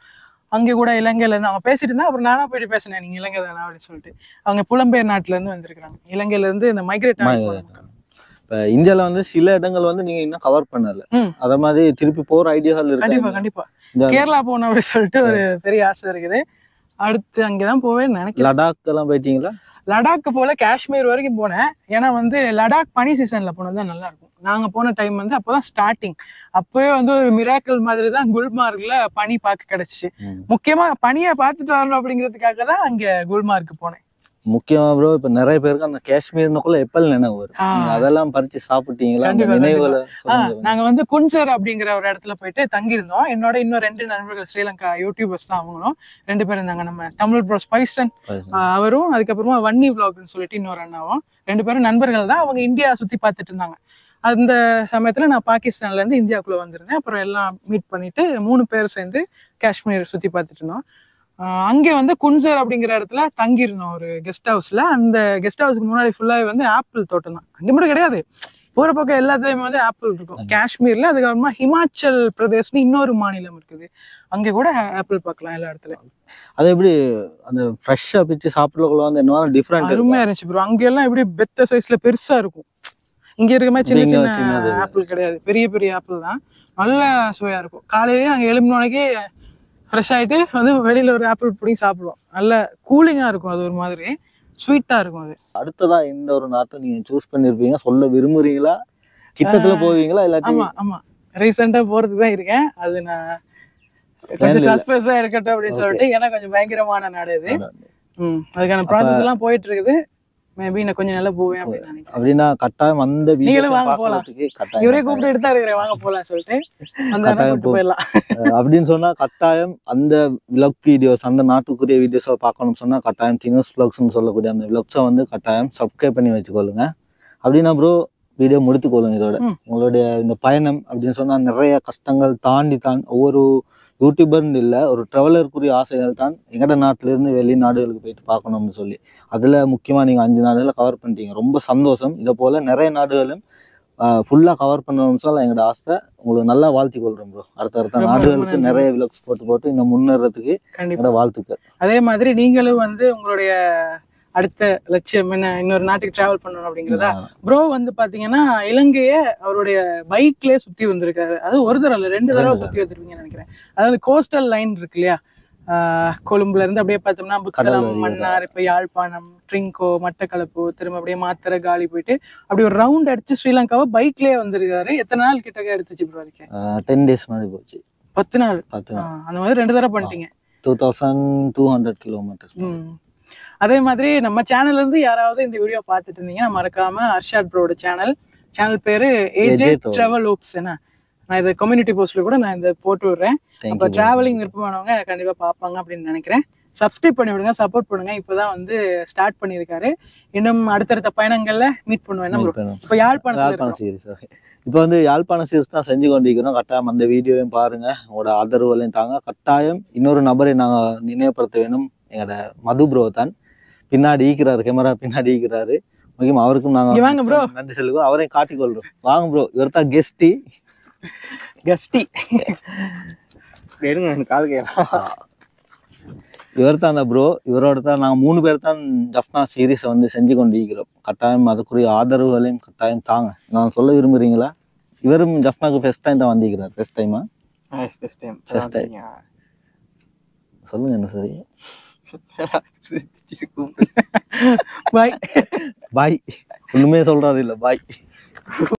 Speaker 2: அங்கே கூட இலங்கையில இருந்து அவங்க பேசிட்டு இருந்தா அப்புறம் நானா போயிட்டு பேசினேன் நீங்க இலங்கை தானே? அப்படின்னு சொல்லிட்டு. அவங்க புலம்பெயர் நாட்டுல இருந்து வந்திருக்காங்க இலங்கையில இருந்து இந்த மைக்ரேட்.
Speaker 1: இப்ப இந்தியால வந்து சில இடங்கள் வந்து நீங்க இன்னும் கவர் பண்ணல. அத மாதிரி திருப்பி போற ஐடியாகள்
Speaker 2: கண்டிப்பா
Speaker 1: இருக்கு.
Speaker 2: கண்டிப்பா
Speaker 1: இந்த
Speaker 2: கேரளா போகணும் அப்படின்னு சொல்லிட்டு ஒரு பெரிய ஆசை இருக்குது. அடுத்து அங்கதான் போவேன்னு நினைக்கிறேன்.
Speaker 1: லடாக் எல்லாம் போயிட்டீங்களா?
Speaker 2: லடாக் போல காஷ்மீர் வரைக்கும் போனேன். ஏன்னா வந்து லடாக் பனி சீசன்ல போனது தான் நல்லா இருக்கும் நாங்க போன டைம் வந்து அப்பதான் ஸ்டார்டிங் அப்பவே வந்து ஒரு மிராக்கிள் மாதிரி தான் குல்மார்க்ல பனி பார்க்க கிடைச்சிச்சு. முக்கியமா பனியை பார்த்துட்டு வரணும் அப்படிங்கிறதுக்காக தான் அங்க குல்மார்க் போனேன்.
Speaker 1: முக்கியமா ப்ரோ இப்ப நிறைய பேருக்கு அந்த காஷ்மீர்னுக்குள்ள எப்பல் நினைவு வரும். அதெல்லாம் பறிச்சு சாப்பிட்டீங்களா? சொல்லுங்க.
Speaker 2: நாங்க வந்து குன்சர் அப்படிங்கிற ஒரு இடத்துல போயிட்டு தங்கியிருந்தோம். என்னோட இன்னும் ரெண்டு நண்பர்கள் ஸ்ரீலங்கா யூடியூபர்ஸ் தான் அவங்களும். ரெண்டு பேரும் இருந்தாங்க நம்ம தமிழ் ப்ரோ ஸ்பைஸ்டன் அவரும் அதுக்கப்புறமா வன்னி vlogனு சொல்லிட்டு இன்னொரு அண்ணாவும். ரெண்டு பேரும் நண்பர்கள் தான். அவங்க இந்தியா சுத்தி பார்த்துட்டு இருந்தாங்க. அந்த சமயத்துல நான் பாகிஸ்தான்ல இருந்து இந்தியாவுக்குள்ள வந்திருந்தேன். அப்புறம் எல்லாம் மீட் பண்ணிட்டு மூணு பேர் சேர்ந்து காஷ்மீர் சுத்தி பார்த்துட்டு இருந்தோம். அங்கே வந்து குன்சர் அப்படிங்கிற இடத்துல தங்கியிருந்தோம் ஒரு கெஸ்ட் ஹவுஸ்ல அந்த கெஸ்ட் ஹவுஸ்க்கு முன்னாடி ஃபுல்லாவே வந்து ஆப்பிள் தோட்டம் தான். அங்கே மட்டும் கிடையாது. போற பக்கம் எல்லாத்துலயுமே வந்து ஆப்பிள் இருக்கும். காஷ்மீர்ல அதுக்கப்புறமா ஹிமாச்சல் பிரதேஷ்னு இன்னொரு மாநிலம் இருக்குது. அங்க கூட ஆப்பிள் பார்க்கலாம் எல்லா இடத்துலயும்.
Speaker 1: அது எப்படி அந்த ஃப்ரெஷ்ஷா பிச்சு சாப்பிடக்குள்ள வந்து என்ன டிஃப்ரெண்ட்
Speaker 2: அருமையா இருந்துச்சு ப்ரோ அங்க எல்லாம் எப்படி பெத்த சைஸ்ல பெருசா இருக்கும். இங்க இருக்க மாதிரி சின்ன சின்ன. ஆப்பிள் கிடையாது. பெரிய பெரிய ஆப்பிள் தான். நல்ல சுவையா இருக்கும். காலையிலேயே நாங்க எழும்பினோடனே ஃப்ரெஷ் ஆயிட்டு வந்து வெளியில ஒரு ஆப்பிள் பிடிங்கி சாப்பிடுவோம். நல்ல கூலிங்கா இருக்கும் அது ஒரு மாதிரி. ஸ்வீட்டா இருக்கும் அது.
Speaker 1: அடுத்ததா இந்த ஒரு நாட்டை நீங்க சூஸ் பண்ணிருப்பீங்க. சொல்ல விரும்புறீங்களா? கிட்டத்துல போவீங்களா? இல்லாட்டி
Speaker 2: ஆமா ஆமா. ரீசெண்டா போறதுக்கு தான் இருக்கேன். அது நான் கொஞ்சம்
Speaker 1: இல்ல.
Speaker 2: சஸ்பென்ஸா இருக்கட்டும் அப்படின்னு. சொல்லிட்டு ஏன்னா கொஞ்சம் பயங்கரமான நாடு இது ம் அதுக்கான ப்ராசஸ் எல்லாம் போயிட்டு இருக்குது. மேபி நான் கொஞ்சம் நல்லா போவேன் அப்படின்னு நினைக்கிறேன்
Speaker 1: அப்படின்னா கட்டாயம் அந்த
Speaker 2: நீங்களும்
Speaker 1: வீடியோ
Speaker 2: வாங்க போலாம். இவரே. கூப்பிட்டு எடுத்தா இருக்கிறேன் வாங்க போலாம் சொல்லிட்டு அந்த
Speaker 1: கட்டாயம்.
Speaker 2: போயிடலாம்
Speaker 1: அப்படின்னு சொன்னா கட்டாயம் அந்த விளக் வீடியோஸ் அந்த நாட்டுக்குரிய வீடியோஸை பார்க்கணும்னு சொன்னா கட்டாயம் தினோஸ் விளாக்ஸ்னு சொல்லக்கூடிய அந்த விளாக்ஸை வந்து கட்டாயம் சப்ஸ்கிரைப் பண்ணி வச்சுக்கொள்ளுங்க அப்படின்னா ப்ரோ வீடியோ முடித்துக்கொள்ளுங்க இதோட. உங்களுடைய இந்த பயணம் அப்படின்னு சொன்னா நிறைய கஷ்டங்கள் தாண்டி தான் ஒவ்வொரு யூடியூபர்னு இல்லை ஒரு ட்ராவலருக்குரிய ஆசைகள் தான் எங்கட நாட்டுல இருந்து வெளிநாடுகளுக்கு போயிட்டு பார்க்கணும்னு சொல்லி. அதுல முக்கியமா நீங்க அஞ்சு நாடுகளை கவர் பண்ணிட்டீங்க. ரொம்ப சந்தோஷம். இதை போல நிறைய நாடுகளும் ஃபுல்லா கவர் பண்ணணும்னு சொல்ல எங்களோட ஆசை. உங்களுக்கு நல்லா வாழ்த்தி கொள்றோம் ப்ரோ அடுத்த அடுத்த நாடுகளுக்கு. நிறைய விலக்ஸ் போட்டு போட்டு இன்னும் முன்னேறதுக்கு என்னோட வாழ்த்துக்கள்.
Speaker 2: அதே மாதிரி நீங்களும் வந்து உங்களுடைய அடுத்த லட்சியம் என்ன இன்னொரு நாட்டுக்கு டிராவல் பண்ணணும் அப்படிங்கிறதா ப்ரோ வந்து பாத்தீங்கன்னா இலங்கைய அவருடைய பைக்லயே சுத்தி வந்திருக்காரு. அது ஒரு தடவை இல்ல ரெண்டு தடவை சுத்தி வந்திருப்பீங்கன்னு நினைக்கிறேன். அதாவது கோஸ்டல் லைன் இருக்கு இல்லையா? கொழும்புல இருந்து அப்படியே பார்த்தோம்னா புத்தளம். மன்னார் இப்ப யாழ்ப்பாணம் ட்ரிங்கோ மட்டக்களப்பு திரும்ப அப்படியே மாத்தரை காலி போயிட்டு அப்படி ஒரு ரவுண்ட் அடிச்சு ஸ்ரீலங்காவை பைக்லயே வந்திருக்காரு. எத்தனை நாள் கிட்டக்க எடுத்துச்சு ப்ரோ வரைக்கும்
Speaker 1: டென் டேஸ் மாதிரி போச்சு.
Speaker 2: பத்து நாள்?
Speaker 1: பத்து
Speaker 2: ஆஹ் அந்த மாதிரி ரெண்டு தடவை பண்ணிட்டீங்க.
Speaker 1: Two thousand two hundred kilometres.
Speaker 2: அதே மாதிரி நம்ம சேனல்ல இருந்து யாராவது இந்த வீடியோ பார்த்துட்டு இருந்தீங்கன்னா மறக்காம அர்ஷாத் ப்ரோட சேனல் சேனல் பேரு ஏஜே. டிராவல் ஓப்ஸ் என்ன? நான் இதை கம்யூனிட்டி போஸ்ட்ல கூட நான் இந்த போட்டு விடுறேன். அப்ப டிராவலிங் விருப்பமானவங்க கண்டிப்பா பார்ப்பாங்க அப்படின்னு நினைக்கிறேன். சப்ஸ்கிரைப் பண்ணி விடுங்க சப்போர்ட் பண்ணுங்க. இப்பதான் வந்து ஸ்டார்ட் பண்ணியிருக்காரு. இன்னும் அடுத்தடுத்த பயணங்கள்ல மீட் பண்ணுவேன்? இப்ப
Speaker 1: யாழ்ப்பாணம். சீரிஸ் இப்போ வந்து யாழ்ப்பாணம் சீரிஸ் தான் செஞ்சு கொண்டிருக்கிறோம். கட்டாயம் அந்த வீடியோவையும் பாருங்க. உங்களோட ஆதரவுகளையும் தாங்க. கட்டாயம் இன்னொரு நபரை நாங்க நினைவுபடுத்த வேணும். எங்களோட மது ப்ரோ தான். பின்னாடி ஈக்கிறாரு கேமரா பின்னாடி ஈக்கிறாரு. முக்கியமா அவருக்கும் நாங்க
Speaker 2: இங்க வாங்க bro.
Speaker 1: நன்றி சொல்லுவோம். அவரையும் காட்டிக்கொள்றோம். வாங்க ப்ரோ இவர் தான் கெஸ்டி
Speaker 2: கஸ்டி
Speaker 3: எடுங்க கால் கேட்கலாம்
Speaker 1: இவர் தான் அந்த ப்ரோ இவரோட தான் நாங்கள் மூணு பேர் தான் ஜஃப்னா சீரீஸை வந்து செஞ்சு கொண்டு இருக்கிறோம் கட்டாயம் அதுக்குரிய ஆதரவுகளையும் கட்டாயம் தாங்க. நான் சொல்ல விரும்புறீங்களா? இவரும் ஜஃப்னாக்கு ஃபர்ஸ்ட் டைம் தான் வந்திருக்கிறார். ஃபர்ஸ்ட் டைமா
Speaker 3: ஃபர்ஸ்ட் டைம்
Speaker 1: First time. சொல்லுங்க என்ன சரி?
Speaker 2: பாய்
Speaker 1: பாய் ஒண்ணுமே சொல்றாரு இல்ல. பாய்